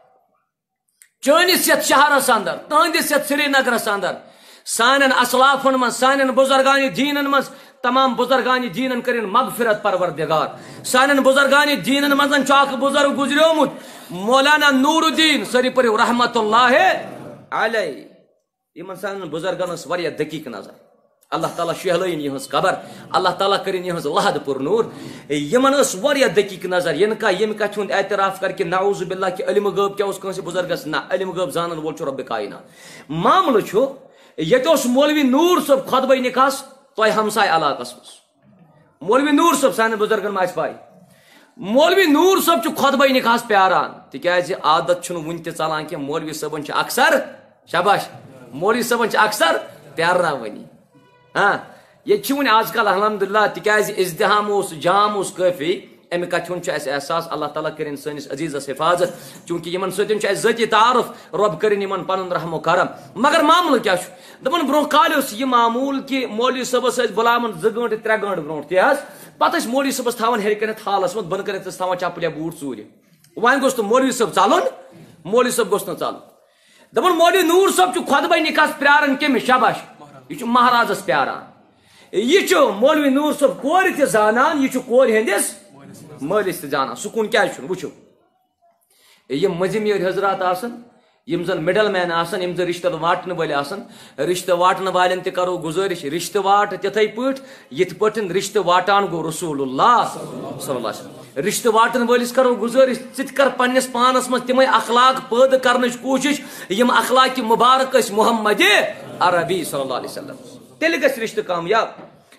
چٲنِس یتھ شہرس اندر تہنٛدِس یتھ سری نگرس اندر سانٮ۪ن اسلافن منٛز سانٮ۪ن بُزرگانہِ دیٖنن منٛز تمام بُزرگانہِ دیٖنن کٔرِنۍ مغفرت پروردگار۔ سانٮ۪ن بُزرگانہِ دیٖنن منٛز چھُ اکھ بُزرگ گُزریومُت مولانا نوٗر الدیٖن سٲری پٔرِو رحمت اللہ علیہ۔ یِمن سانٮ۪ن بُزرگن ٲس واریاہ دقیٖق نظر اللہ تعالیٰ شہلٲیِن یِہٕنٛز قبر اللہ تعالیٰ کٔرِنۍ یِہٕنٛز لحد پُر نوٗر یِمن ٲس واریاہ دقیٖق نظر یِنہٕ کانٛہہ ییٚمہِ کَتھِ ہُنٛد اعتراف کَرِ کہِ نعوذ باللہ کہِ علمِ غٲب کیٛاہ اوس کٲنٛسہِ بُزرگس نہ علمِ غٲب زانن وول چھُ رۄبہِ کاینات معاملہٕ چھُ ییٚتہِ اوس مولوی نوٗر صٲب خۄدبے نِکاس تۄہہِ ہمساے علاقس منٛز مولوی نوٗر صٲب سانٮ۪ن بُزرگن ما آسہِ پاے مولوی نوٗر صٲب چھُ خۄدبے نِکاس پیاران تِکیازِ عادت چھُنہٕ وُنہِ تہِ ژلان کینٛہہ مولوی صٲبن چھِ اکثر شباش مولوی صٲبن چھِ اکثر پیارناوٲنی ہاں یہ چھِ وۄنۍ آز کل الحمد للہ تِکیازِ اِزدِہام اوس جام اوس کٲفی امہِ کتھِ ہُنٛد چھُ اَسہِ احساس اللہ تعالیٰ کٔرِنۍ سٲنِس عزیٖزس حِفاظت چوٗنٛکہِ یِمن سۭتۍ چھُ اَسہِ ذٲتی تعارُف رۄب کٔرِنۍ یِمن پنُن رحم و کرم مگر معاملہٕ کیاہ چھُ دپان برونٛہہ کالہِ اوس یہِ معموٗل کہِ مولوی صٲبس ٲسۍ بُلاوان زٕ گٲنٛٹہٕ ترٛےٚ گٲنٛٹہٕ برونٛٹھ تی حظ پتہٕ ٲسۍ مولوی صٲبس تھاوان ہیٚرِ کٔنٮ۪تھ ہالس منٛز بۄنہٕ کٔنٮ۪تھ ٲسۍ تھاوان چپل یا بوٗٹھ ژوٗرِ وۄنۍ گوٚژھ نہٕ مولوی صٲب ژلُن مولوی صٲب گوٚژھ نہٕ ژلُن دپان مولوی نوٗر صٲب چھُ خۄدبے نِکاس پیاران کٔمِس شباش یہ چھُ مہرازس پیاران. یہ چھُ مولوی نوٗر صٲب کورِ تہِ زانان یہ چھُ کورِ ہٕنٛدِس؟ مٲلِس تہِ زانان. سکوٗن کیازِ چھُنہٕ وٕچھِو یِم مٔنٛزِم یٲرۍ حضرات آسان یم زن مڈل مین آسان یم زن رشتہٕ واٹن وٲلۍ آسان رشتہٕ واٹن والٮ۪ن تہِ کرو گُزٲرِش رشتہٕ واٹ تِتھٕے پٲٹھۍ یِتھ پٲٹھۍ رشتہٕ واٹان گوٚو رسول اللہ صلی اللہ علیہ رشتہٕ واٹن وٲلِس کرو گُزٲرِش ژٕ کر پننِس پانس منٛز تِمے اخلاق پٲدٕ کرنٕچ کوٗشش۔ یم اخلاقہِ مُبارک ٲسۍ محمد عربی صلی اللہ علیہ وسلم۔ تیٚلہِ گژھِ رشتہٕ کامیاب۔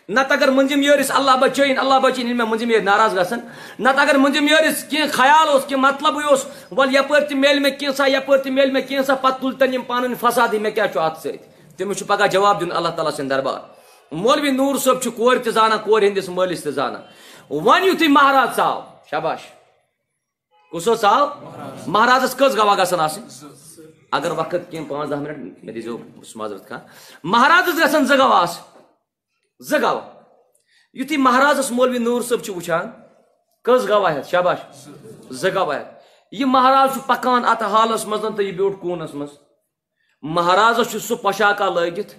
نت اگر مٔنٛزِم یٲرِس اللہ بچٲیِن اللہ بچٲیِن ییٚلہِ مےٚ مٔنٛزِم یٲرۍ ناراض گژھن نتہٕ اگر مٔنٛزِم یٲرِس کینٛہہ خیال اوس کینٛہہ مطلبٕے اوس وَلہٕ یپٲرۍ تہِ میلہِ مےٚ کینٛژھا یپٲرۍ تہِ میلہِ مےٚ کینٛژھا پتہٕ تُلۍ تن یِم پانہٕ ؤنۍ فسادٕے مےٚ کیاہ چھُ اتھ سۭتۍ تٔمِس چھُ جواب دیُن اللہ تعالیٰ سٕنٛدِ دربار۔ مولوی نوٗر صٲب چھُ کورِ تہِ زانان کورِ ہٕنٛدِس مٲلِس تہِ زانان وۄنۍ یِتھُے مہراز ژاو شباش کُس حظ ژاو مہرازس کٔژ گواہ گژھن آسٕنۍ اگر وقت کینٛہہ پانٛژھ دہ منٹ مےٚ دیٖزیو معذرت خان مہرازس گژھن زٕ گواہ آسٕنۍ زٕ گواہ یُتھُے مہرازس مولوی نوٗر صٲب چھُ وٕچھان، کٔژ گواہ ہٮ۪تھ شباش زٕ گواہ ہٮ۪تھ یہِ مہراز چھُ پکان اتھ حالس منٛز تہٕ یہِ بیوٗٹھ کوٗنس منٛز۔ مہرازس چھُ سُہ پۄشاکا لٲگِتھ۔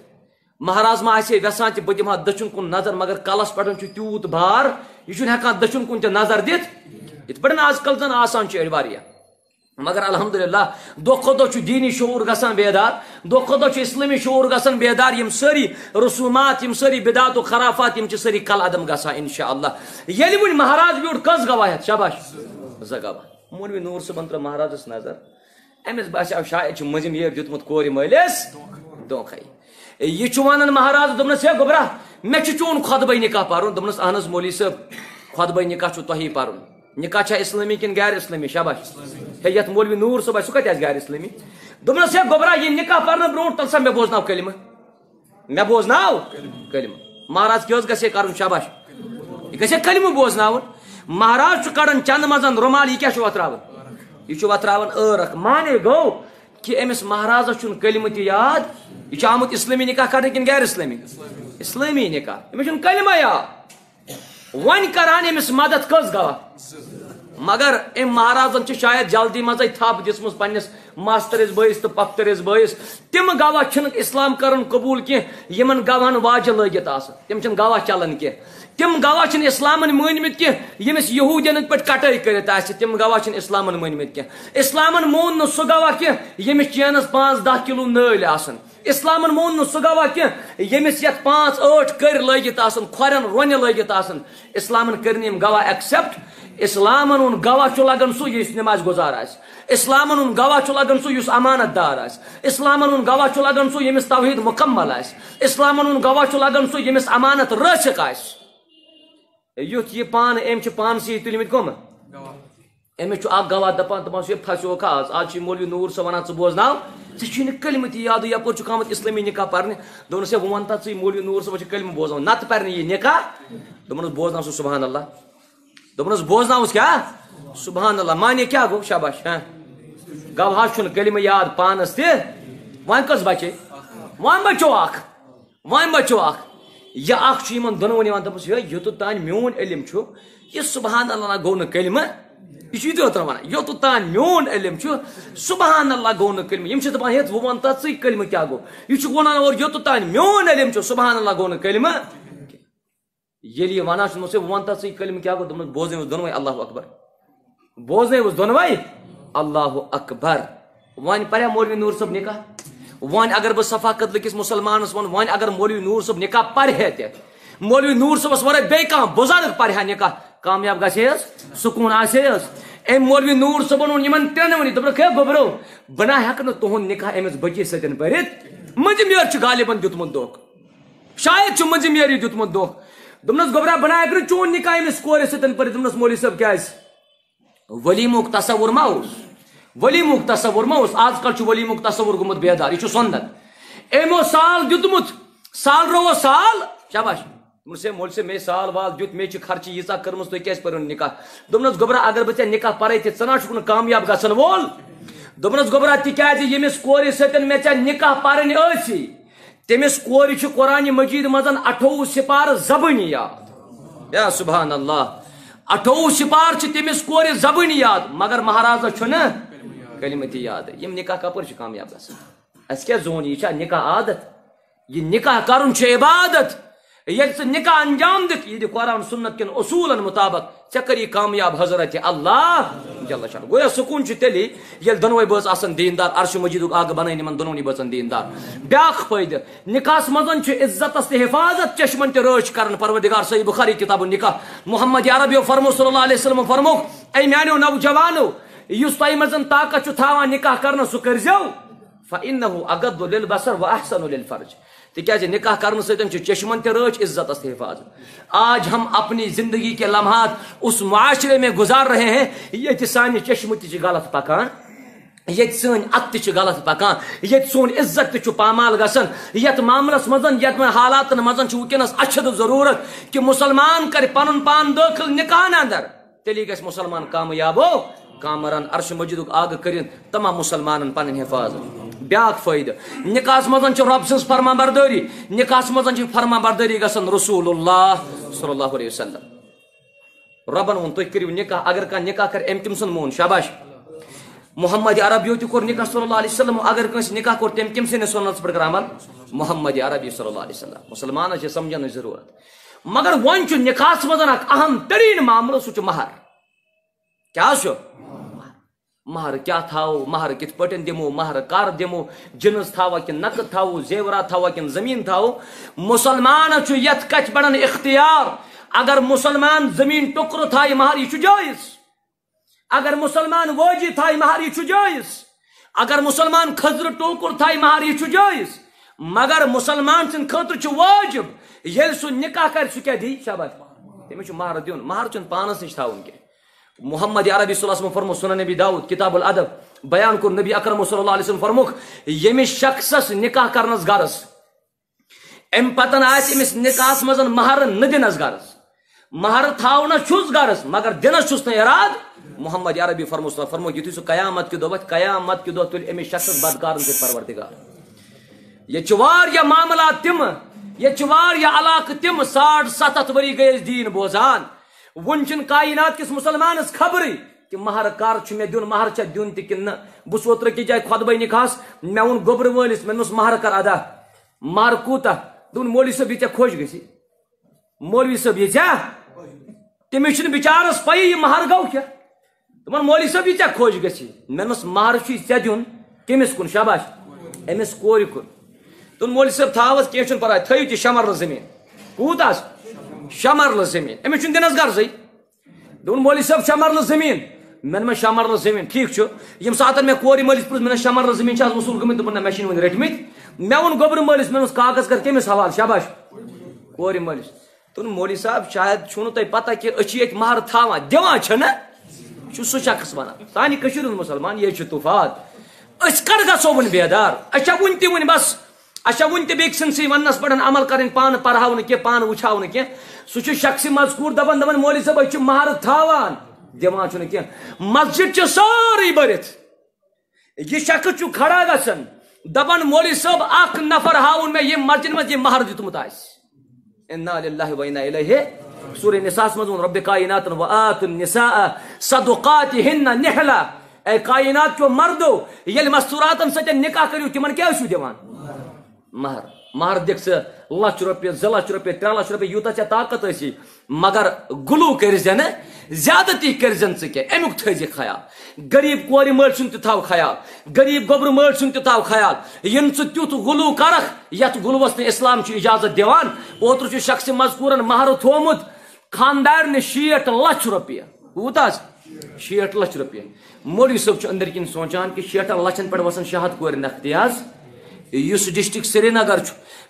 مہراز ما آسہِ ہے یژھان تہِ بہٕ دِمہٕ ہا دٔچھُن کُن نظر، مگر کلس پٮ۪ٹھ چھُ تیوٗت بار یہِ چھُنہٕ ہٮ۪کان دٔچھُن کُن تہِ نظر دِتھ۔ یِتھ پٲٹھۍ آز کل زن آسان چھِ أڑۍ واریاہ۔ مگر الحمدللہ دۄہ کھۄتہٕ دۄہ چھُ دیٖنی شعوٗر بیدار دۄہ کھۄتہٕ دۄہ چھُ اِسلٲمی شعوٗر بیدار، یِم سٲری رسوٗمات، یِم سٲری بِدات و خرافات، یِم چھِ سٲری کل عدم گژھان انشاء اللہ ییٚلہِ وُنہِ مہراز بیوٗٹھ کٔژ گواہ ہٮ۪تھ شباش زٕ گواہ مولوی نوٗر صٲبن ترٲو مہرازس نظر. أمِس باسیٚو شاید چھُ مٔنٛزِم یٲرۍ دیُتمُت کورِ مٲلِس دونٛکھے یہِ چھُ ونان مہراز دوٚپنس ہے گوٚبرا مےٚ چھُ چون خۄدبے نکاح پرُن دوٚپنس اہن حظ مولوی صٲب خۄدبے نکاح چھُ تۄہی پرُن نکاح چھا اسلٲمی کِنہٕ غیر اسلٲمی شباش ہے یتھ مولوی نوٗر صٲب آسہِ سُہ غیر اسلٲمی دوٚپنس ہے گوٚبرا یہِ نکاح پرنہٕ برونٛٹھ تل سا مےٚ بوزناو کلمہٕ مےٚ بوزناو کلمہٕ مہراز کیٛاہ حظ گژھِ ہے کرُن شباش یہِ گژھِ ہے کلمہٕ بوزناوُن مہراز چھُ کڑان چندٕ منٛز رُمال یہِ کیاہ چھُ وتراوان یہِ مانے گوٚو کہِ أمِس مہرازس چھُنہٕ کلمہٕ تہِ یاد یہِ چھُ آمُت اسلٲمی نکاح کرنہٕ کِنہٕ غیر اسلٲمی اسلٲمی نکاح أمِس چھُنہٕ کلمہ یاد ون کران امس مدد کس گواہ مگر ام مہرازن چھِ شاید جلدی مزے تھپ دِژمٕژ پنس ماسترس بٲیِس تہٕ پۄپھتٕرِس بٲیِس تِم گواہ چھِنہٕ اسلام کرُن قبوٗل کینٛہہ یِمن گواہن واجہِ لٲگِتھ آسان تِم چھِنہٕ گواہ چلان کینٛہہ تِم گواہ چھِنہٕ اسلامن مٲنمٕتۍ کینٛہہ، ییٚمِس یہوٗدین پٮ۪ٹھ کٹٲے کٔرِتھ آسہِ، تِم گواہ چھِنہٕ مون نہٕ سُہ گواہ کینٛہہ چینس پانٛژھ دہ کِلوٗ نٲلۍ آسان مون نہٕ سُہ گواہ کینٛہہ، ییٚمِس یتھ پانٛژھ ٲٹھ کٔرۍ لٲگِتھ آسان کھۄرن رۄنہِ لٲگِتھ آسان اسلامن کٔرۍ نہٕ گواہ ایٚکسیپٹ۔ اسلامن ہُنٛد گواہ چھُ لگان سُہ یُس نٮ۪ماز گُزار آسہِ۔ اسلامن ہُنٛد گواہ چھُ لگان سُہ یُس امانت دار آسہِ۔ اسلامن ہُنٛد گواہ چھُ لگان سُہ ییٚمِس توحیٖد مُکمل آسہِ۔ اسلامن ہُنٛد گواہ چھُ لگان سُہ ییٚمِس امانت رٲسِک آسہِ۔ یُتھ یہِ پانہٕ أمۍ چھِ پانسٕے تُلمٕتۍ کٕم أمِس چھُ اکھ گواہ دپان دپان چھُ یہِ پھسیوکھا آز چھُ مولوی نوٗر صٲب ونان نہٕ کلمہٕ تہِ یادٕے یپٲرۍ چھُکھ آمُت اسلٲمی نکاح پرنہِ دوٚپنس ہے وۄنۍ ون تہ ژٕے مولوی نوٗر چھِ کلمہٕ بوزناوُن نتہٕ پرِ نہٕ یہِ نکاح دوٚپنس بوزناو سُہ سبحان اللہ دوٚپنس بوزناوُس کیاہ سبحان اللہ مانے کیاہ گوٚو شاباش ہاں گواہ چھُنہٕ کلمہٕ یاد پانس تہِ وۄنۍ کٔژ بچے وۄنۍ بچو اکھ وۄنۍ بچو اکھ یہِ اکھ چھُ یِمن دۄنوٕنۍ یِوان دوٚپُس ہے یوٚتُتھ تانۍ میون علم چھُ، یہِ سبحان اللہ گوٚو نہٕ کلمہٕ، یہ یہِ اوترٕ ونان یوٚتُتھ تانۍ میون علم چھُ سبحان اللہ گوٚو نہٕ کلمہٕ. یِم چھِ دپان ہے وۄنۍ ون تتھ ژٕے کلمہٕ کیاہ گوٚو؟ یہِ ونان اورٕ یوٚتُتھ تانۍ میون علم چھُ سبحان اللہ گوٚو نہٕ کلمہٕ ییٚلہِ یہِ ونان چھُ، دوٚپمس ون تتھ ژٕے کلمہٕ کیاہ گوٚو؟ دوٚپمس بوزنٲیوُس دۄنوے اللہ اکبر۔ بوزنٲیوُس دۄنوے اللہ اکبر۔ وۄنۍ پریا مولوی نوٗر صٲب نکاح؟ ون اگر بہ صفاقت لکس مسلمانس ون ون اگر مولوی نور صاحب نکاح پرہے تہ مولوی نور صاحبس ورے بیٚیہِ کانٛہہ بُزرگ پرہا نکاح کامیاب گژھِ حظ سکوٗن آسہِ حظ أمۍ مولوی نور صٲبن ووٚن یِمن ترٛٮ۪ن ؤنی دوٚپُکھ ہے گوٚبرو بہٕ نہ ہٮ۪کہٕ نہٕ تُہُنٛد نکاح أمِس بٔچی سۭتۍ پٔرِتھ مٔنٛزِم یور چھُ غالبن دیُتمُت دھوکہٕ شاید چھُ مٔنٛزِم یٲری دیُتمُت دھوکہٕ دوٚپنس گوٚبرا بہٕ نہ ہٮ۪کہٕ نہٕ چون نکاح أمِس کورِ سۭتۍ پٔرِتھ دوٚپنس مولوی صٲب کیٛازِ ولیمُک تصور ما اوس ولی ولیمُک تصور ما اوس آز کل چھُ ولیمُک تصور گوٚمُت بیدار، یہِ چھُ سۄندت أمۍ سال دیُتمُت سال روو سال شاباش دوٚپمَس ہے مول صٲب مے سال وال دیُت مےٚ چھِ خرچہِ ییٖژاہ کٔرمٕژ تُہۍ کیٛازِ پٔرِو نکاح۔ دوٚپنس گوٚبرا اگر بہٕ نکاح پرے تہِ ژٕ نہ چھُکھ نہٕ کامیاب گژھن وول دوٚپنس گوٚبرا تِکیٛازِ جی، ییٚمِس کورِ سۭتۍ مےٚ ژےٚ نکاح پرٕنۍ ٲسی تٔمِس کورِ چھُ قۄرانہِ مجیٖد منٛز اٹھووُہ سِپارٕ زبٲنی یاد۔ یا سبحان اللہ۔ اٹھووُہ سِپار چھِ تٔمِس کورِ زبٲنی یاد، مگر مہارازس چھُنہٕ کلمتی یاد یِم نکاح کپٲرۍ چھِ کامیاب گژھان اَسہِ کیٛاہ زون یہِ چھا نکاح عادت؟ یہ نکاح کرن عبادت؟ ییٚلہِ ژٕ نکاح انجام دِکھ یہِ دِ قرآن سنت کٮ۪ن اصوٗلن مُطابق ژےٚ کر یہِ کامیاب حضرت اللہ جل شاہ گویا سکوٗن چھُ تیٚلہِ ییٚلہِ دۄنوے بٲژ آسن دیٖندار عرشہِ مجیٖدُک اکھ بنٲیِن یِمن دۄنوٕنی بٲژن دیٖندار۔ بیاکھ فٲیدٕ نکاحس منٛز چھُ عزتس تہٕ حفاظت چشمن تہِ رٲچھ کران پروردگار صحیح بخاری کتاب نکاح محمد عربیو فرمو، صلی اللہ علیہ وسلم فرموکھ اے میانیو نوجوانو یُس تۄہہِ منٛز طاقت چھُ تھاوان نکاح کرنس سُہ کٔرزیو فإنه أقد للبصر وأحسن للفرج تکیازِ نکاح کرنے سۭتۍ چشمن تہ رٲچھ عزتس تہ حفاظت آج ہم اپنی زندگی کے لمحات اس معاشرے میں گزار رہے ہیں یہ سانہِ چشمہٕ تہِ چھِ غلط پکان ییٚتہِ سٲنۍ اتھٕ تہِ چھِ غلط پکان ییٚتہِ سون عزت تہِ چھُ پامال گژھان یتھ معاملس منٛز یتھ حالاتن منٛز چھُ وٕنکیٚنس اچھد ضروٗرت کہِ مُسلمان کرِ پنُن پان دٲخل نکاحن اندر تیٚلی گژھِ مُسلمان کامیاب ہو کامران عرش مجیدُک آگہٕ کٔرِتھ تمام مُسلمانن پنٕنۍ حفاظت بیاکھ فٲیدٕ نکاحس منٛز چھِ رۄب سٕنٛز فرما بردٲری نکاحس منٛز چھِ فرما بردٲری گژھان رسول اللہ صلی اللہ علیہ وسلم۔ رۄبن ووٚن تُہۍ کٔرِو نکاح، اگر کانٛہہ نکاح کرِ أمۍ کٔمۍ سُنٛد مون، شاباش۔ محمد عربیو تہِ کوٚر نکاح صلی اللہ علیہ وسلم، اگر کٲنٛسہِ نکاح کوٚر تٔمۍ کٔمۍ سٕنٛدِس سۄنتس پٮ۪ٹھ عمل محمد عربی صلی اللہ علیہ وسلم۔ مُسلمانس چھِ سمجھنٕچ ضروٗرت۔ مگر وۄنۍ چھُ نکاحس منٛز اکھ اہم تریٖن معاملہٕ سُہ چھُ مہر۔ کیٛاہ چھُ مہر کیا تھاو مہر کت پٹن دمو؟ مہر کر دمو؟ جنس تھاوا کن نقد تھاو زیورات تھاوا کن زمین تھاو مسلمان چھ یت کچ بڑن اختیار۔ اگر مسلمان زمین ٹکر تھائی مہر یہ جائز اگر مسلمان ووجی تھائی مہر یہ جائز اگر مسلمان خزر ٹوکر تھائی مہر یہ جائز مگر مسلمان سن خاطر چھ واجب۔ یل سہ نکاح کر سہ کیا دی؟ شاباش۔ تمس مہر دیون۔ مہر چھ پانس نش تھاون محمد عربی صلی اللہ علیہ وسلم فرمو سنن نبی داود کتاب الادب بیان کور نبی اکرم صلی اللہ علیہ وسلم فرموک یمس شخصس نکاح کرنس غرض ام پتن آس امس نکاحس مزن مہر نہ دنس غرض مہر تھاونا چھس غرض مگر دنس چھس نہ اراد محمد عربی فرمو صلی فرمو یتھی سو قیامت کی دو قیامت کی دو تل امس شخص بدکارن سے پروردگار یہ چوار یا معاملات تم یہ چوار یا علاقہ تم ساڑھ ستھ وری گئے دین بوزان ون چھ کائنات کس مسلمانس خبر کہ مہر کر مے دن مہر چھ دن تہ کن بس اوتر کی جائے خطبہ نکاس، مے ون گوبر ولس مے نس مہر کر ادا۔ مہر کوتا دون مولوی صاحب یہ خوش گسی مولوی صاحب یہ تمس چھ بچارس پی یہ مہر گو کیا؟ دپان مولوی صاحب یہ خوش گسی مے نس مہر چھ ژے دن کمس کن؟ شاباش۔ امس کور کن۔ دون مولوی صاحب تھاوس کی چھ پرواے تھیو تہ شمر زمین۔ کوتاس شمرل زمین. امس چھ دنس غرضی دون مولی صاحب شمرل زمین. من میں شمرل زمین. ٹھیک چھ یم سات میں کوری مالس پرس من شمرل زمین چھ وصول گمت دپن مے چھن ون رٹمت. مے ون گوبر مالس من کاغذ کر کمس حوال شاباش. کوری مالس تون مولی صاحب شاید چھو تہ پتہ کہ اچھی ایک مہر تھاوا دیوان چھ نا؟ چھ سو شخص ونان سانی کشیر مسلمان یہ چھ طوفات اس کر گسو ون بیدار. اچھا ون تی ون بس. اچھا ون تہ بیک سنسی ونس پڑھن عمل کرن پان پڑھاون کی پان وچھاون کی سہ شخص مذکور دپان دپان مولی صاحب اچھ مہر تھاوان۔ دِوان چھُنہٕ کینٛہہ۔ مسجد چھِ سٲرٕے بٔرِتھ۔ یہِ شخص چھُ کھڑا گژھان دپان، مولی صٲب اکھ نفر ہاوُن مےٚ ییٚمہِ مسجد منٛز یہِ مہر دیُتمُت آسہِ۔ انا للہ و انا الیہ سورہ نساء منٛز رب کائنات و آت النساء صدقاتهن نحلا۔ اے کائنات چو مردو، ییٚلہِ مستوراتن سۭتۍ نکاح کٔرِو، تِمن کیٛاہ ٲسِو دِوان؟ مہر۔ مہر دِکھ ژٕ لچھ رۄپیہِ زٕ لچھ رۄپیہِ ترٛےٚ لچھ رۄپیہِ یوٗتاہ ژےٚ طاقت ٲسی، مگر گلوٗ کٔرۍ زِ نہٕ زیادتی کرزن ژٕ کینٛہہ امیُک تھٲیزِ خیال۔ غریٖب کورِ مٲلۍ سُنٛد تہِ تھاو خیال۔ غریٖب گۄبرٕ مٲلۍ سُنٛد تہِ تھاو خیال۔ یِن ژٕ تیُتھ غلوٗ کرکھ، یتھ غلوٗوس نہٕ اِسلام چھُ اِجازت دِوان اوترٕ چھُ شخصِ مذکوٗرن مہرٕ تھومُت، خاندارنہِ شیٹھ لچھ رۄپیہِ کوٗتاہ حظ شیٹھ لچھ رۄپیہِ مولوی صٲب چھُ أنٛدٕرۍ کِنۍ سونٛچان کہِ شیٹھن لچھن پٮ۪ٹھ وسن شےٚ ہتھ کورِ نقدی حظ یُس ڈسٹرک سری نگر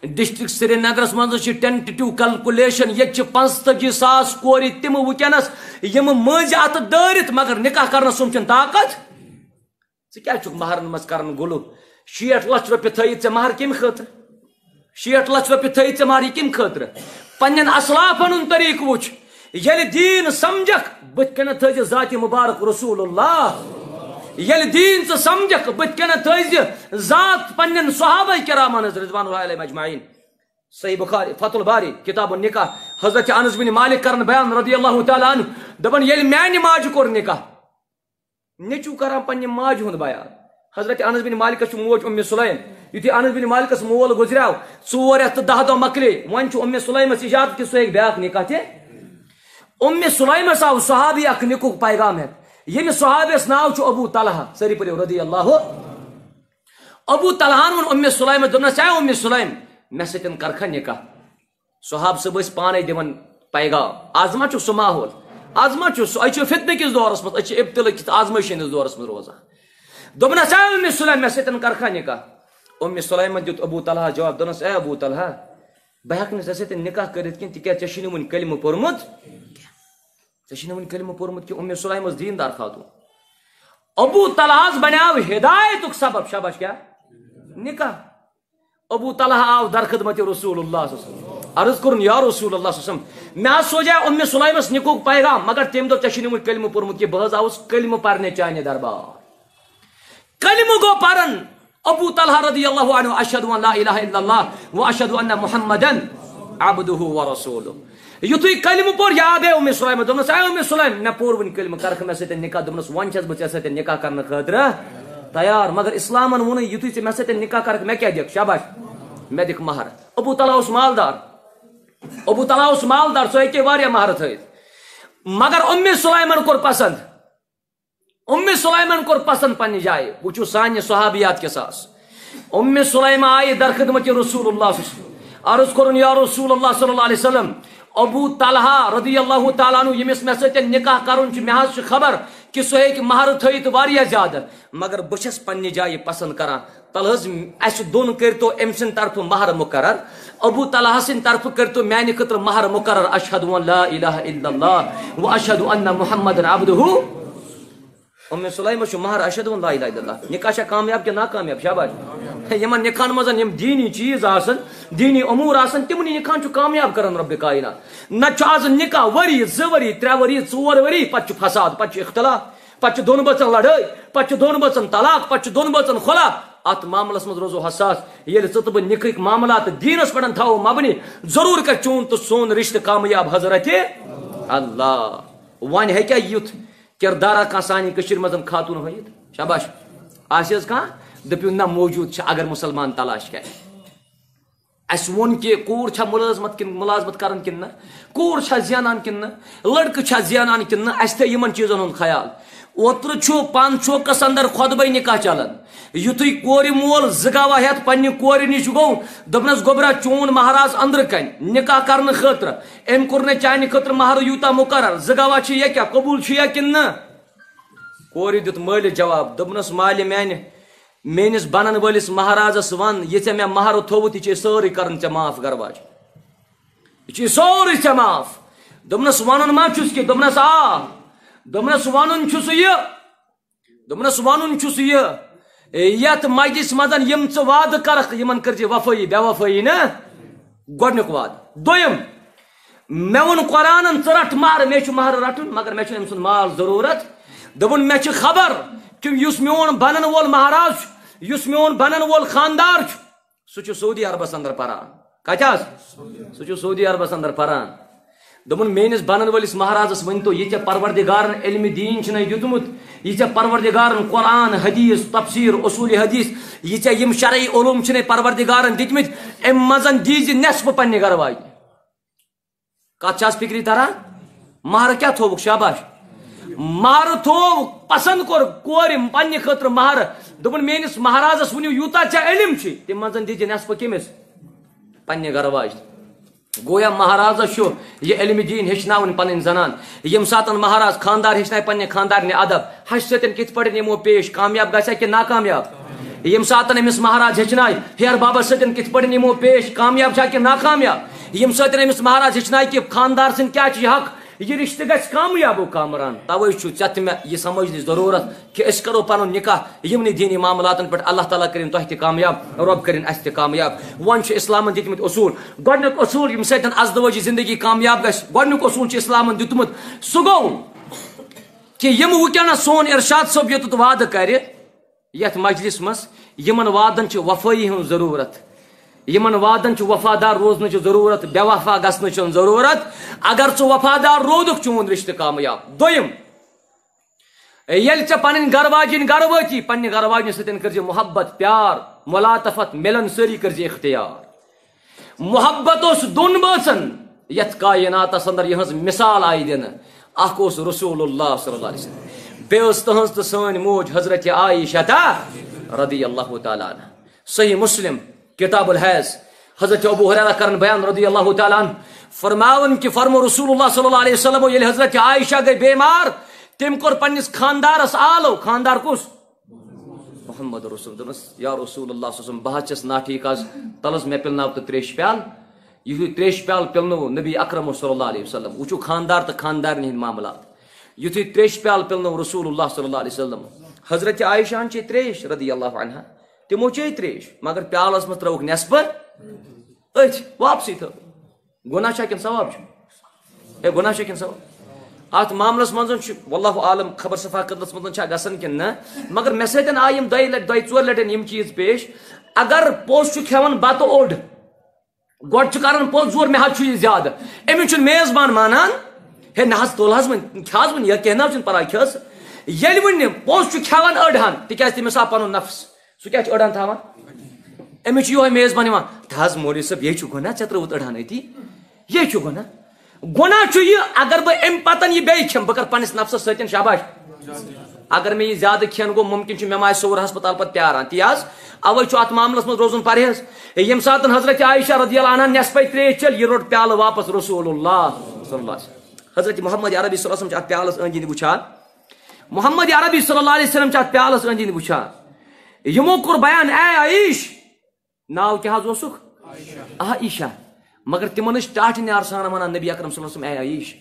ڈسٹرک سری نگرس مز ٹینٹیو کلکولیشن یہ پانچتجی ساس کور تم ونکس یم مز ات دارت مگر نکاح کرنا سم چھ طاقت ثہ مہرن مز کر گلو شیٹھ لچھ روپیہ تھیت ژے مہر کم خاطر شیٹھ لچھ روپیہ تھیت ژے مہر یہ کم خاطر پنن اصلافن ہند طریق وچ یل دین سمجھک بت کن تھز ذات مبارک رسول اللہ یل دین ژ سمجھک بت کن تھز ذات پنن صحابہ کرام رضوان اللہ علیہ مجمعین صحیح بخاری فتح الباری، کتاب النکاح. حضرت انس بن مالک کرن بیان رضی اللہ تعالی عنہ، دپن یل میانی ماج کور نکاح نچو کران پنن ماج ہند بیان. حضرت انس بن مالک چھ موج ام سلیم یتھی انس بن مالکس مول گزریاو ژور رٮ۪تھ تہٕ دہ دۄہ مکلے وۄنۍ چھُ ام سلیمس اجازت کہِ سُہ ہیٚکہِ بیاکھ نکاح تہِ ام سلیمس آو صحابی اکھ نکُک پیغام ہیٚتھ۔ یعنی یم صحابس ناو چھ ابو طلحہ، سری پریو رضی اللہ ابو طلحہ ون ام سلیم دنس اے ام سلیم. مے سن کرکھا نکاح صحاب صب پانے دن پیغام آز ما سہ ماحول آز ما سہ فتنہ کس دورس مز ابتل کس آزمائش ہندس دورس مز روزان دپنس اے ام سلیم مے سن کرکھا نکاح ام سلیم دیت ابو طلحہ جواب دنس اے ابو طلحہ بہ ہیک ژے سۭتۍ نکاح کٔرِتھ کِہیٖنۍ تِکیٛازِ ژےٚ چھُے نہٕ وُنہِ کلمہٕ ژےٚ کلمہ پورمت کہ ام سلیم دیندار خاتون ابو طلحہ بنیو ہدایت سبب شبش کیا نکاح ابو طلحہ آو در خدمت رسول اللہ صلی اللہ علیہ وسلم عرض کرن یا رسول اللہ صلی اللہ علیہ وسلم میں سوچا ام سلیمس نکوک پیغام مگر تم دو چشنی مجھ کلمہ پورمت کہ بہت آوس کلمہ پرنے چاہنے دربار کلمہ گو پرن ابو طلحہ رضی اللہ عنہ اشہد ان لا الہ الا اللہ و اشہد ان محمدن عبدہ و رسولہ یتھے کلمہ پور یاد ہے ام سلیم دمس اے ام سلیم میں پور ون کلمہ کرخ میں ستے نکاح دمس ون چھس بچ ستے نکاح کرن خاطر، تیار، مگر اسلامن ون یتھے میں ستے نکاح کرخ میں کیا دیکھ؟ شاباش، میں دیکھ مہر ابو طلحہ اس مالدار، ابو طلحہ اس مالدار، سو ایک واریا مہر تھے مگر ام سلیمان کور پسند۔ ام سلیمان کور پسند پنی جائے۔ وچو سانہ صحابیات کے ساس۔ ام سلیمہ آئی در خدمت رسول اللہ صلی اللہ علیہ وسلم۔ عرض کرن یا رسول اللہ صلی اللہ علیہ وسلم ابو طلحہ رضی اللہ تعالیٰ عنہ، یمس مے سۭتۍ نکاح کرن چھ مہاز چھ خبر کہ سو ایک مہر تھیت واریہ زیادہ۔ مگر بچس چھَس جائے پسند پسنٛد کران۔ تل حظ اَسہِ دۄن کٔرۍتو أمۍ سٕنٛدِ مہر مقرر۔ ابو طلحہ سن طرف کرتو میانی خطر مہر مقرر۔ اشہد ان لا الہ الا اللہ و اشہد ان محمد عبدہو ام سلیمہ چھُ مہر اشہد لا الہ الا اللہ۔ نکاح چھا کامیاب کہِ ناکامیاب؟ شاباش۔ یمن نکاح مزن یم دینی چیز آسن، دینی امور آسن، تمنی نکاح چھ کامیاب کرن رب کائنات۔ نہ چھ آز نکاح، وری ز وری ترے وری ژور وری پتہ چھ فساد پتہ چھ اختلاف پتہ چھ دون بچن لڑائی پتہ چھ دون بچن طلاق پتہ چھ دون بچن خلا۔ ات معاملس مز روزو حساس۔ یل ژت بہ نکرک معاملات دینس پڑن تھاو مبنی۔ ضرور کر چون تو سون رشتہ کامیاب، حضرت اللہ۔ وان ہیکیا یوت کردارا کا سانی کشیر مزم خاتون ہویت شاباش. آسیز کہاں؟ دپیو نہ موجود اگر مسلمان تلاش کرے. اس ون کہ کور چھا ملازمت کن ملازمت کرن کن نہ. کور چھا زینان کن نہ. لڑکہ چھا زینان کن نہ. اس تھے یمن چیزن ہند خیال. اوتر چھو پان چوکس اندر خطبہ نکاح چلان۔ یتھے کور مول زگاوا ہیت پنہ کور نش گو دپنس گوبرا چون مہراز اندر کن نکاح کرن خاطر ام کور نے چانہ خاطر مہر یوتا مقرر۔ زگاوا چھ یہ کیا قبول چھ یہ کن نہ؟ کور دت مال جواب، دپنس مال میانہ میس بنان ولس مہارازس ون یہ مے مہر تھوت یہ سوری کرن ے معاف گرواج۔ یہ سوری ے معاف۔ دپنس ون ما چھس کہ دپنس آ دپنس ون چھس یہ دپنس ون چھس یہ یت مجلس مزن یم ژ وعدہ کرک یمن کر وفائی، بے وفائی نا؟ گۄڈنیُک وعدٕ. دوٚیِم مےٚ ووٚن قرآنن ژٕ رٹ مہر مےٚ چھُ مہر رٹُن، مگر مےٚ چھُنہٕ أمۍ سُنٛد مال ضروٗرت. دوٚپُن مےٚ چھِ خبر کہِ یُس میون بنن وول مہراز چھُ یس میون بنن وول خاندار سہ سعودی عربس اندر پران. کتہ سہ سعودی عربس اندر پران. دپن میس بنن ولس مہارازس ورنتو یہ پروردگارن علم دین چھ دیتمت یہ پروردگارن قرآن حدیث تفسیر اصول حدیث یہ یم شرعی علوم چھ پروردگارن دتمت ام مزن دیز نصف پنہ گھر واجہ کت فکری تران مہر کیا تھوک شاباش مہر تھو پسند کور کور پنہ خاطر مہر دپن میس مہارازس ونو یوتا ژےٚ علم چھ تم منٛز دیجی نصف کٔمِس پننہِ گرٕ واجنہِ گویا مہارازس یہ علم دین ہچن پن زنان۔ یم سات مہاراز خاندار ہیچن پنہ خاندار ادب۔ ہش ستن کت پہ نمو پیش، کامیاب گا کہ ناکامیاب۔ یم سات امس مہاراج ہیچن ہیر بابا ستن کت پہ نمو پیش، کامیاب کہ ناکامیاب۔ یم سات امس مہاراج ہیچن کہ خاندار سن کیا حق؟ یہ رشتہ گھس کامیاب کامران توے ٹھہ مے یہ سمجھنے ضرورت کہ اس کرو پن نکاح یمن دینی معاملات پہ اللہ تعالیٰ کرن تہ تہ کامیاب رب کرن اس تہ کامیاب ون اسلام دتمت اصول گۄڈنیُک اصول یم سۭتۍ ازدوجی زندگی کامیاب گژھِ گۄڈنیُک اصول چھُ اسلام دیُتمُت سُہ گوٚو کہ یم ونکیٚنس سون ارشاد صٲب یوٚتتھ وعدٕ کرِ یتھ مجلس منٛز یمن وعدن چھِ وفٲیی ہٕنٛز ضروٗرت یمن وعدن وفادار روزن ضرورت، بے وفا گھن ضرورت، اگر ثہ وفادار رودک چون رشتہ کامیاب. دم یل ٹھہ پن گھر واجن گھر واتی پنہ گھر واجن ستن کر محبت، پیار ملاطفت ملن سری کر اختیار. محبت اس دون بچن یت کائنات اندر یہ مثال آئی دن. اخ اس رسول اللہ صلی اللہ علیہ وسلم. بیس تہذ تو سن موج حضرت عائشہ رضی اللہ تعالیٰ عنہ. صحیح مسلم کتاب الحیض. حضرت ابو حریرہ کرن بیان رضی اللہ تعالیٰ عنہ. فرماون کہ فرمو رسول اللہ صلی اللہ علیہ وسلم یل حضرت عائشہ گئی بیمار. تم کور پنس خاندارس آلو. خاندار کس؟ محمد رسول دنس یا رسول اللہ صلی اللہ علیہ وسلم بہت چس نا ٹھیک آز تلس میں پلناو تو تریش پیال. یہ تریش پیال پلنو نبی اکرم صلی اللہ علیہ وسلم. وچو خاندار تو خاندار نہیں معاملات. یہ تریش پیال پلنو رسول اللہ صلی اللہ علیہ وسلم. حضرت عائشہ چھ تریش رضی اللہ عنہ. تمو چی تریش مگر پیالس مز تروک نصف ات واپسی تھو گناہ چھا کن ثواب اے گناہ چھا کن ثواب ات معاملس من واللہ عالم خبر صفا قدلس من گسن کن نا مگر مے سن آئی دئی لٹ دئی ژور لٹن یم چیز پیش اگر پوز کھیون بت اوڑ گۄڈٕ کران پوز زور مے حظ یہ زیادٕ أمِس چھُنہٕ میزبان مانان ہے نہ حظ تُل حظ وۄنۍ کھیٛاز وۄنۍ یا کینٛہہ نہ چھُنہٕ پرواے کھیٚس ییٚلہِ وۄنۍ پوٚز چھُ کھٮ۪وان أڑ ہن تِکیٛازِ تٔمِس آو پنُن نفس سہ کیا اچھا اڑان تھاوان امچ یہ میزبان یوان تھز مولوی صاحب، یہ گناہ؟ ژے تروت اڑان اتی یہ گناہ؟ گناہ یہ اگر بہ ام پتن یہ بی کھم بہ کر پنس نفسس ستن شاباش۔ اگر میں یہ زیادہ کھین گو، ممکن مے مائے سور ہسپتال پتہ پیاران ہاں۔ تیاز اوے چھ ات معاملس من روزن پرہیز۔ یم سات حضرت عائشہ رضی اللہ عنہ نصف تریش چل، یہ روٹ پیال واپس رسول اللہ صلی اللہ علیہ وسلم۔ حضرت محمد عربی صلی اللہ علیہ وسلم چھ ات پیالس أنٛدۍ أنٛدۍ وٕچھان محمد عربی صلی اللہ علیہ وسلم چھ ات پیالس أنٛدۍ أنٛدۍ وٕچھان یمو کور بیان اے عائش ناو کیا حض اوسک عائشہ مگر تمن ٹاٹھ نار سان ونان نبی اکرم صلی اللہ علیہ وسلم اے عائش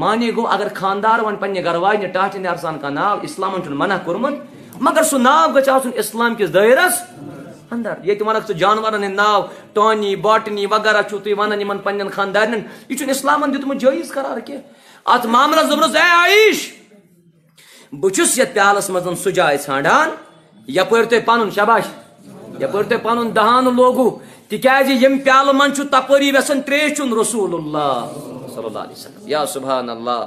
مانے گو اگر خاندار ون پنہ گھر واجن ٹاٹھ نار سان کا ناو اسلام چھ منع کورمت مگر سو ناو گچ آسن اسلام کس دائرس اندر یہ ونک ژٕ جانورن ہند ناو ٹانی باٹنی وغیرہ چھو تھی ونان یمن پنن خاندارن یہ چھ اسلام دیتمت جائز قرار کی ات معاملہ زبرس اے عائش بچس یت پیالس مزن سجائے ژھانڈان یپر تھی پن شباش یپر تھی پن دہان لوگو. تکیازِ یم پیالہ من چھُ تپٲری ویسن تریش رسول اللہ صلی اللہ علیہ وسلم. یا سبحان اللہ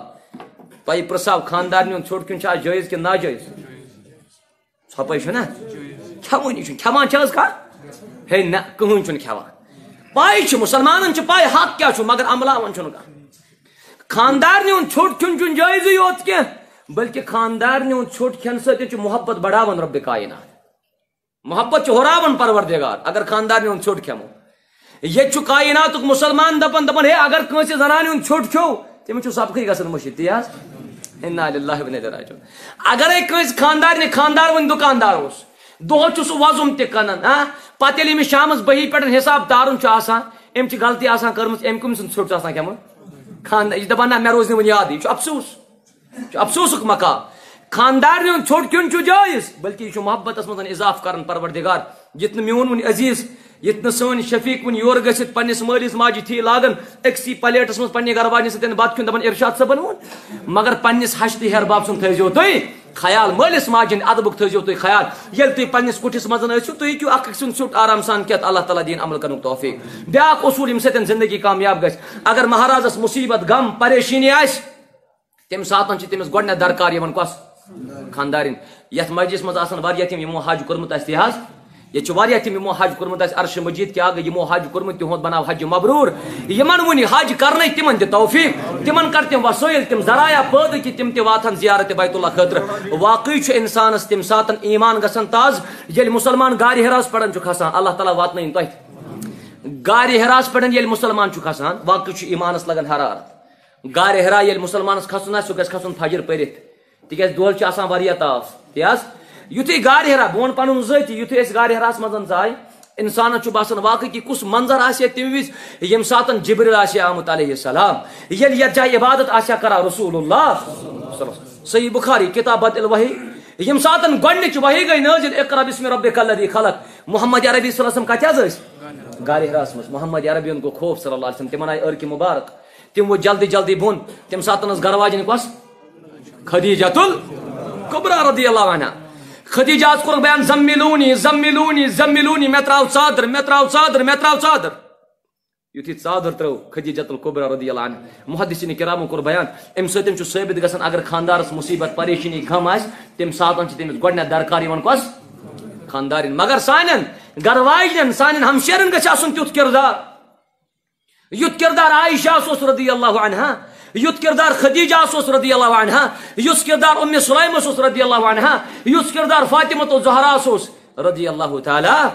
تۄہہِ پرٛژھاو خاندارنہِ ہُنٛد ژھوٚٹ کھیوٚن چھا جٲیز کِنہٕ ناجٲیز ژھۄپے چھُنا کھٮ۪وٲنی چھُنہٕ کھٮ۪وان چھِ حظ کانٛہہ ہے نہ کٕہٕنۍ چھُنہٕ کھٮ۪وان پاے چھِ مُسلمانن چھِ پاے حق کیٛاہ چھُ مگر عملاوان چھُنہٕ کانٛہہ خاندارنہِ ہُنٛد ژھوٚٹ کھیوٚن چھُنہٕ جٲیزٕے یوت کینٛہہ بلکہ خاندار نے چھوٹ کھین ست محبت بڑھاون رب کائنات۔ محبت ہراون پروردگار، اگر خاندار نے چھوٹ کھمو یہ کائنات مسلمان دپن دپن ہے اگر کنس زنان ہند چھوٹ کھو تم سبقی گھن مشید تی اگر کنس خاندار نے خاندار ون دکاندار اس دہ سہ وزم تہ کنان ہاں؟ پتہ یل شام بہی پہ حساب تارن ام غلطی کرم ام کم سن ژھوٹ کھیوت خاندار، یہ دپان نہ مے روز ون یاد یہ افسوس۔ افسوسک مقام خاندار ژھوٹ کھیون جائز بلکہ یہ محبت من اضاف کرن پروردگار یت میون ون عزیز یت سن شفیق ون یور گھت پنس مالس ماجہ تھی لاگن اکسی پلیٹس من پنہ گھر واجن ستین بت کھن دپان ارشاد صبن ون مگر پنس ہشتہ ہرباب سن تھو تھی خیال مالس ماجن ادبک تھو تھی خیال یل تھی پنس کٹھس مزن ٲسِو تُہۍ ہیٚکِو اکھ سُنٛد ژھوٚٹ آرام سان کھٮ۪تھ اللہ تعالیٰ دین عمل کرنُک توفیق بیاکھ اصوٗل ییٚمہِ سۭتۍ زندگی کامیاب گژھِ اگر مہارازس مصیبت غم پریشٲنی آسہِ تم سات تمس گۄڈنیتھ درکار کس؟ خاندارن یت مجلس مز آسان واریاہ تم یمو حج کورمت آسہِ حظ یہ تم حج کورمت عرش مجید کیا گئی یمو حج کورمت تہد بناو حج مبرور۔ یمن ون حج کرنے تمن تہ توفیق۔ تمن کر تم وسائل، تم ذرائع پید کہ تم تہ واتن زیارت بیت اللہ خاطر واقعی چھ انسانس تم ساتن ایمان گسن تاز۔ یل مسلمان گار ہراس پڑن چھ کھسان۔ اللہ تعالی واتن تہ گار ہراس پڑن یل مسلمان چھ کھسان۔ واقعی چھ ایمانس لگن حرارت۔ گار ہرا یل مسلمانس کھسن آسہ سہ گژھِ کھسن فجر پرت تکیاز دول چھ آسان واریاہ تاف تیاز؟ یتھے گار ہرا بون پن ذاتی یتھے اس گار ہراس مزن زائے انسان باسان واقعی کہ کس منظر آسے تم وز یم ساتن جبرل آسے آمت علیہ السلام. یل یت جائے عبادت آسیا کرا رسول اللہ. صحیح بخاری کتابت الوحی. یم ساتن گۄڈنِچ وحی گئی، نازل، اقرا بسم ربک الذی خلق. محمد عربی صلی اللہ علیہ وسلم کتہ حظ ٲسۍ گارِ ہراس منٛز محمد عربی گو خوف، صلی اللہ علیہ وسلم. تمن آیہِ ارکہِ مبارک. تم وہ جلدی جلدی بۄن تم ساتن ٲس گرواجن کۄس خدیجہ تل کبرا رضی اللہ عنہ۔ خدیجہ کور بیان زملونی زملونی زملونی میں تراو صادر میں تراو صادر میں تراو صادر۔ یتھی صادر ترو خدیجہ الکبرى رضی اللہ عنہ۔ محدثین کرام کور بیان ام سۭتۍ چھُ ثٲبت گژھان اگر خاندارس مصیبت، پریشانی، غم آسہِ تم ساتن چھِ تٔمِس گۄڈنٮ۪تھ درکار یِوان کۄس خاندارین۔ مگر سانٮ۪ن گھر واجنٮ۪ن سانٮ۪ن ہمشیرن گژھِ آسُن تیُتھ کردار۔ یُتھ کردار عائشہ اوس رضی اللہ عنہ یت کردار خدیجہ اس رضی اللہ عنہ یس کردار ام سلیم اس رضی اللہ عنہ یس کردار فاطمہ تو زہرا اس رضی اللہ تعالی۔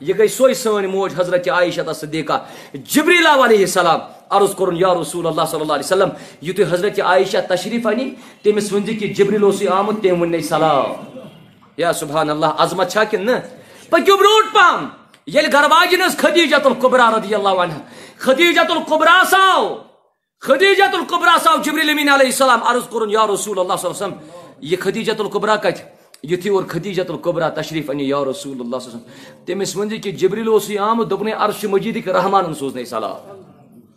یہ گئی سوئی سن موج حضرت عائشہ صدیقہ جبریل علیہ السلام۔ عرض کرن یا رسول اللہ صلی اللہ علیہ وسلم، یت حضرت عائشہ تشریف انی تمس ون کہ جبریل اس آمد تم ون سلام۔ یا سبحان اللہ عظمت چھا کہ نہ؟ پکیو بروٹ پام، یل گرواجنس خدیجہ الکبرى رضی اللہ عنہ خدیجہ الکبرى ساو خدیجت القبرا صاحب جبریل امین علیہ السلام، عرض کرن یا رسول اللہ صلی اللہ علیہ وسلم، یہ خدیجت القبرا کت یتھی اور خدیجت القبرا تشریف انی، یا رسول اللہ صلی اللہ علیہ وسلم تمس ون کہ جبریل اس آم دپنے عرش مجید رحمان سوزنے سلام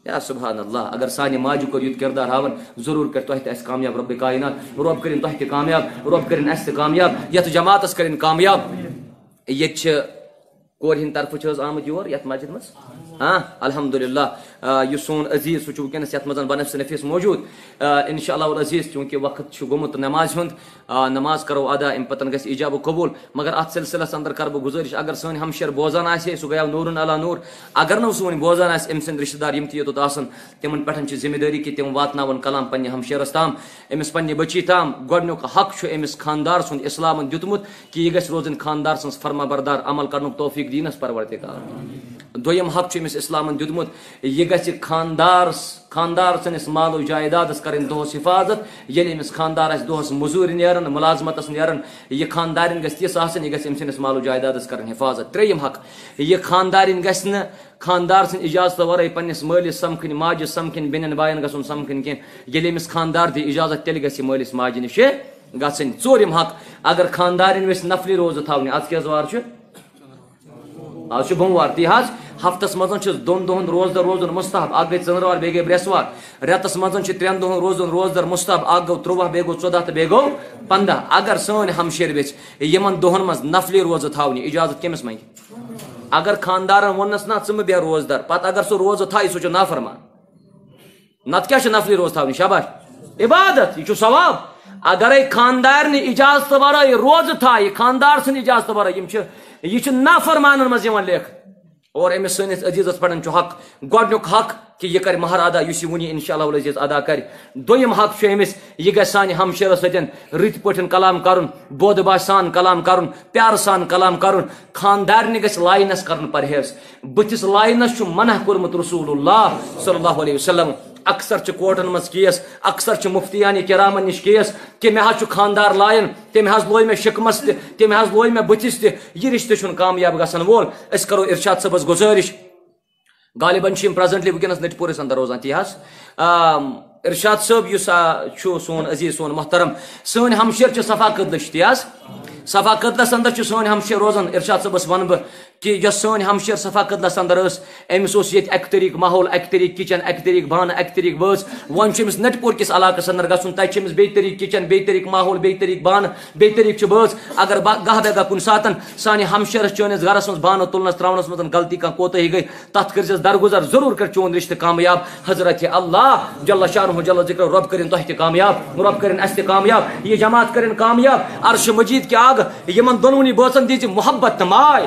یا سبحان اللہ اگر سانہ ماجہ کور یت کردار ہاون، ضرور کر تہ اس کامیاب رب کائنات، رب کرن تہ کامیاب، رب کرن اس کامیاب یت جماعتس کرن کامیاب۔ یت کور ہند طرف آمد یور، یت مسجد مس؟ ہاں الحمد للہ یہ سون عزیز سہ ونکس یت مز بنفس نفیس موجود ان شاء اللہ عزیز چونکہ وقت گومت نماز ہند نماز کرو ادا ام پتن گھس ایجاب و قبول، مگر ات سلسلس اندر کر بہ گزارش، اگر سن ہمشیر بوزان آسے سہ گیا نور اللہ نور، اگر نو سون بوزان آس، ام سند رشتہ دار یم تہ آسن تمن پٹھن ذمہ داری کہ تم واتن کلام پنہ ہمشیرس تام امس پنہ بچی تام گۄڈنیُک حق امس خاندار سند اسلام دیتمت کہ یہ گھس روزن خاندار سن فرما بردار عمل کرن توفیق دینس پرورتگار دویم حق امس اسلام دیتمت یہ گھس خاندار خاندار سنس مال و جائیداد کریں دہس حفاظت یل امس خاندار آس دہس مزور نیران ملازمت نیران یہ خاندارن گھس تیس آسن، یہ گھس ام سنس مال و جائیداد کریں حفاظت۔ تریم حق، یہ خاندارن گھس نا خاندار سن اجازت ورائے پنس مالس سمکھن ماجس سمکھن بین بائن گھن سمکھن کی یل یعنی امس خاندار دی اجازت تیل گھس مالس ماجہ نش گھن ژورم حق، اگر خاندارن ویس نفلی روزہ تھونی آج کیا وار آج بوموار تی حظ ہفتس مزہ دون دہن روزدر روزن مستحب اک گئی ژندروار بیٚیہِ گٔے برٛٮ۪سوار رٮ۪تس منٛز چھِ ترٛٮ۪ن دۄہن روزُن روزدر مستحب اکھ گوٚو ترٛواہ بیٚیہِ گوٚو ژۄداہ تہٕ بیٚیہِ گوٚو پنٛداہ اگر سٲنۍ ہمشیر ویٚژھِ یِمن دۄہن منٛز نفلی روزٕ تھاونہِ اِجازت کٔمِس منٛگہِ اگر خاندارن ووٚننس نہ ژٕ مہٕ بیٚہہ روزدر پتہٕ اگر سُہ روزٕ تھایہِ سُہ چھُ نافرمان نتہٕ کیٛاہ چھِ نفلی روزٕ تھاونہِ شاباش عبادت یہِ چھُ ثواب اگرے خاندارنہِ اجازت ورٲے روزٕ تھایہِ خاندار سٕنٛدِ اجازت ورٲے یِم چھِ یہ چھُ نافرمانن منٛز یِوان لیکھ اور امس سنس عزیزس پڑھن حق گۄڈنیُک حق کہ یہ کر مہر ادا اس ونی ان شاء اللہ عزیز ادا کر دویم حق امس یہ گھر سانہ ہمشیر ستن رت پہ کلام کرن بود باش سان کلام کرن پیار سان کلام کرن خاندارنہ گھ لائنس کرن پرہیز بتس لائنس منع کورمت رسول اللہ صلی اللہ علیہ وسلم اکثر کوٹن مز کیس، اکثر مفتیان کرامن نش کیس کہ مے حض خاندار لائن تم حض لوئی مے شکمس تہ تم حض لوئی مے بتس تہ یہ رشتہ کامیاب گھن وول۔ اس کرو ارشاد صبس گزارش۔ غالباً پریزنٹلی ونکس نٹ پورس اندر روزان تی حض ارشاد صٲب یُس سون عزیز سون محترم سٲنۍ ہمشیر چھِ صفا قدلٕچ تی حظ صفا قدلس اندر چھِ سٲنۍ ہمشیر روزان ارشاد صٲبس ون بہٕ کہ یس سن ہمشیر صفا قدلس اندر اس امس اس یہ اک طریق ماحول اک طریق کچن اک طریق بانہ اک طریق بٲژ ون امس نٹ پور کس علاقس اندر گھن تتہ امس بی طریق کچن بی طریق ماحول بی طریق بانہ بی طریق بٲژ۔ اگر گاہ بے گاہ کن ساتن سانہ ہمشیرس چٲنس گرس مز بانہ تلنس، تراونس مز غلطی کان کوتہی گئی تت کرزس درگزر ضرور کر چون رشتہ کامیاب۔ حضرت اللہ جل شانہ جل ذکر رب کرن تہ تہ کامیاب، رب کرن اس تہ کامیاب، یہ جماعت کرن کامیاب، عرش مجید کے آگ، یمن دونونی بٲژن دیزِ محبت تہٕ ماے۔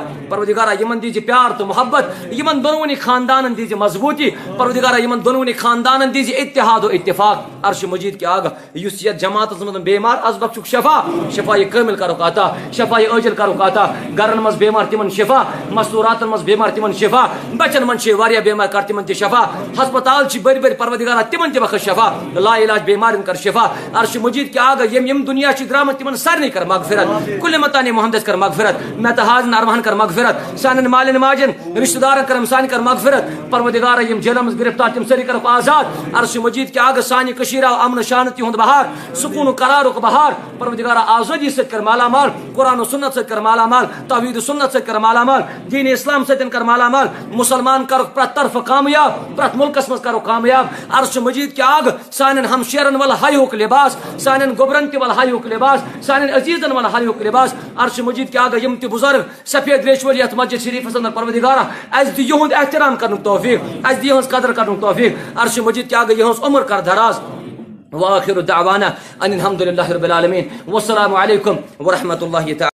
پروردگارا یمن دیزِ پیار تہٕ محبت، یمن دونونی خاندانن دیزِ مضبوطی پروردگارا یمن دونونی خاندانن دیزِ اتحاد و اتفاق۔ عرش مجید کے آگ یس یت جماعتس منٛز بیمار، از بخشُک شفا شفا یہ کامل کرُکھ عطا شفا یہ عٲجل کرُکھ عطا گرن منٛز بیمار تمن شفا، مستوراتن منٛز بیمار تمن شفا، بچن منٛز چھِ واریاہ بیمار کر تمن تہِ شفا۔ ہسپتال چھِ بٔرۍ بٔرۍ پروردگارا تمن تہِ بخش شفا۔ لا علاج بیمارن کر شفا۔ عرش مجید کے آگ یم یم دنیا چھِ درامٕتۍ تمن سارنٕے کر مغفرت۔ کل متان محمد کر مغفرت۔ میں تحاز کر مغفرت۔ سان مالن ماجن رشتہ دارن کر سان کر مغفرت، پروردگار یم جیلن مز گرفتار تم سری کر آزاد، عرش مجید کے آگ سانہ کشیر امن شانتی ہند بہار، سکون و قرارک بہار پروردگار آزادی سے کر مالا مال، قرآن و سنت سے کر مالا مال، توحید و سنت سے کر مالا مال، دین اسلام سے کر مالا مال، مسلمان کر پرت طرف کامیاب، پرت ملکس مز کرو کامیاب، عرش مجید کے آگ سان ہمشیرن ول ہایوک لباس سان گوبرن تہ ول ہایوک لباس سان عزیزن ول ہایوک لباس، عرش مجید کے آگ یم تہ بزرگ، سفید ریشور یت مسجد شریف اندر پروردگارا اس دی یہند احترام کرن توفیق اس دی یہنز قدر کرن توفیق، عرش مجید کیا گئی یہنز عمر کر دراز۔ واخر دعوانا ان الحمد لله رب العالمين والسلام عليكم ورحمه الله تعالى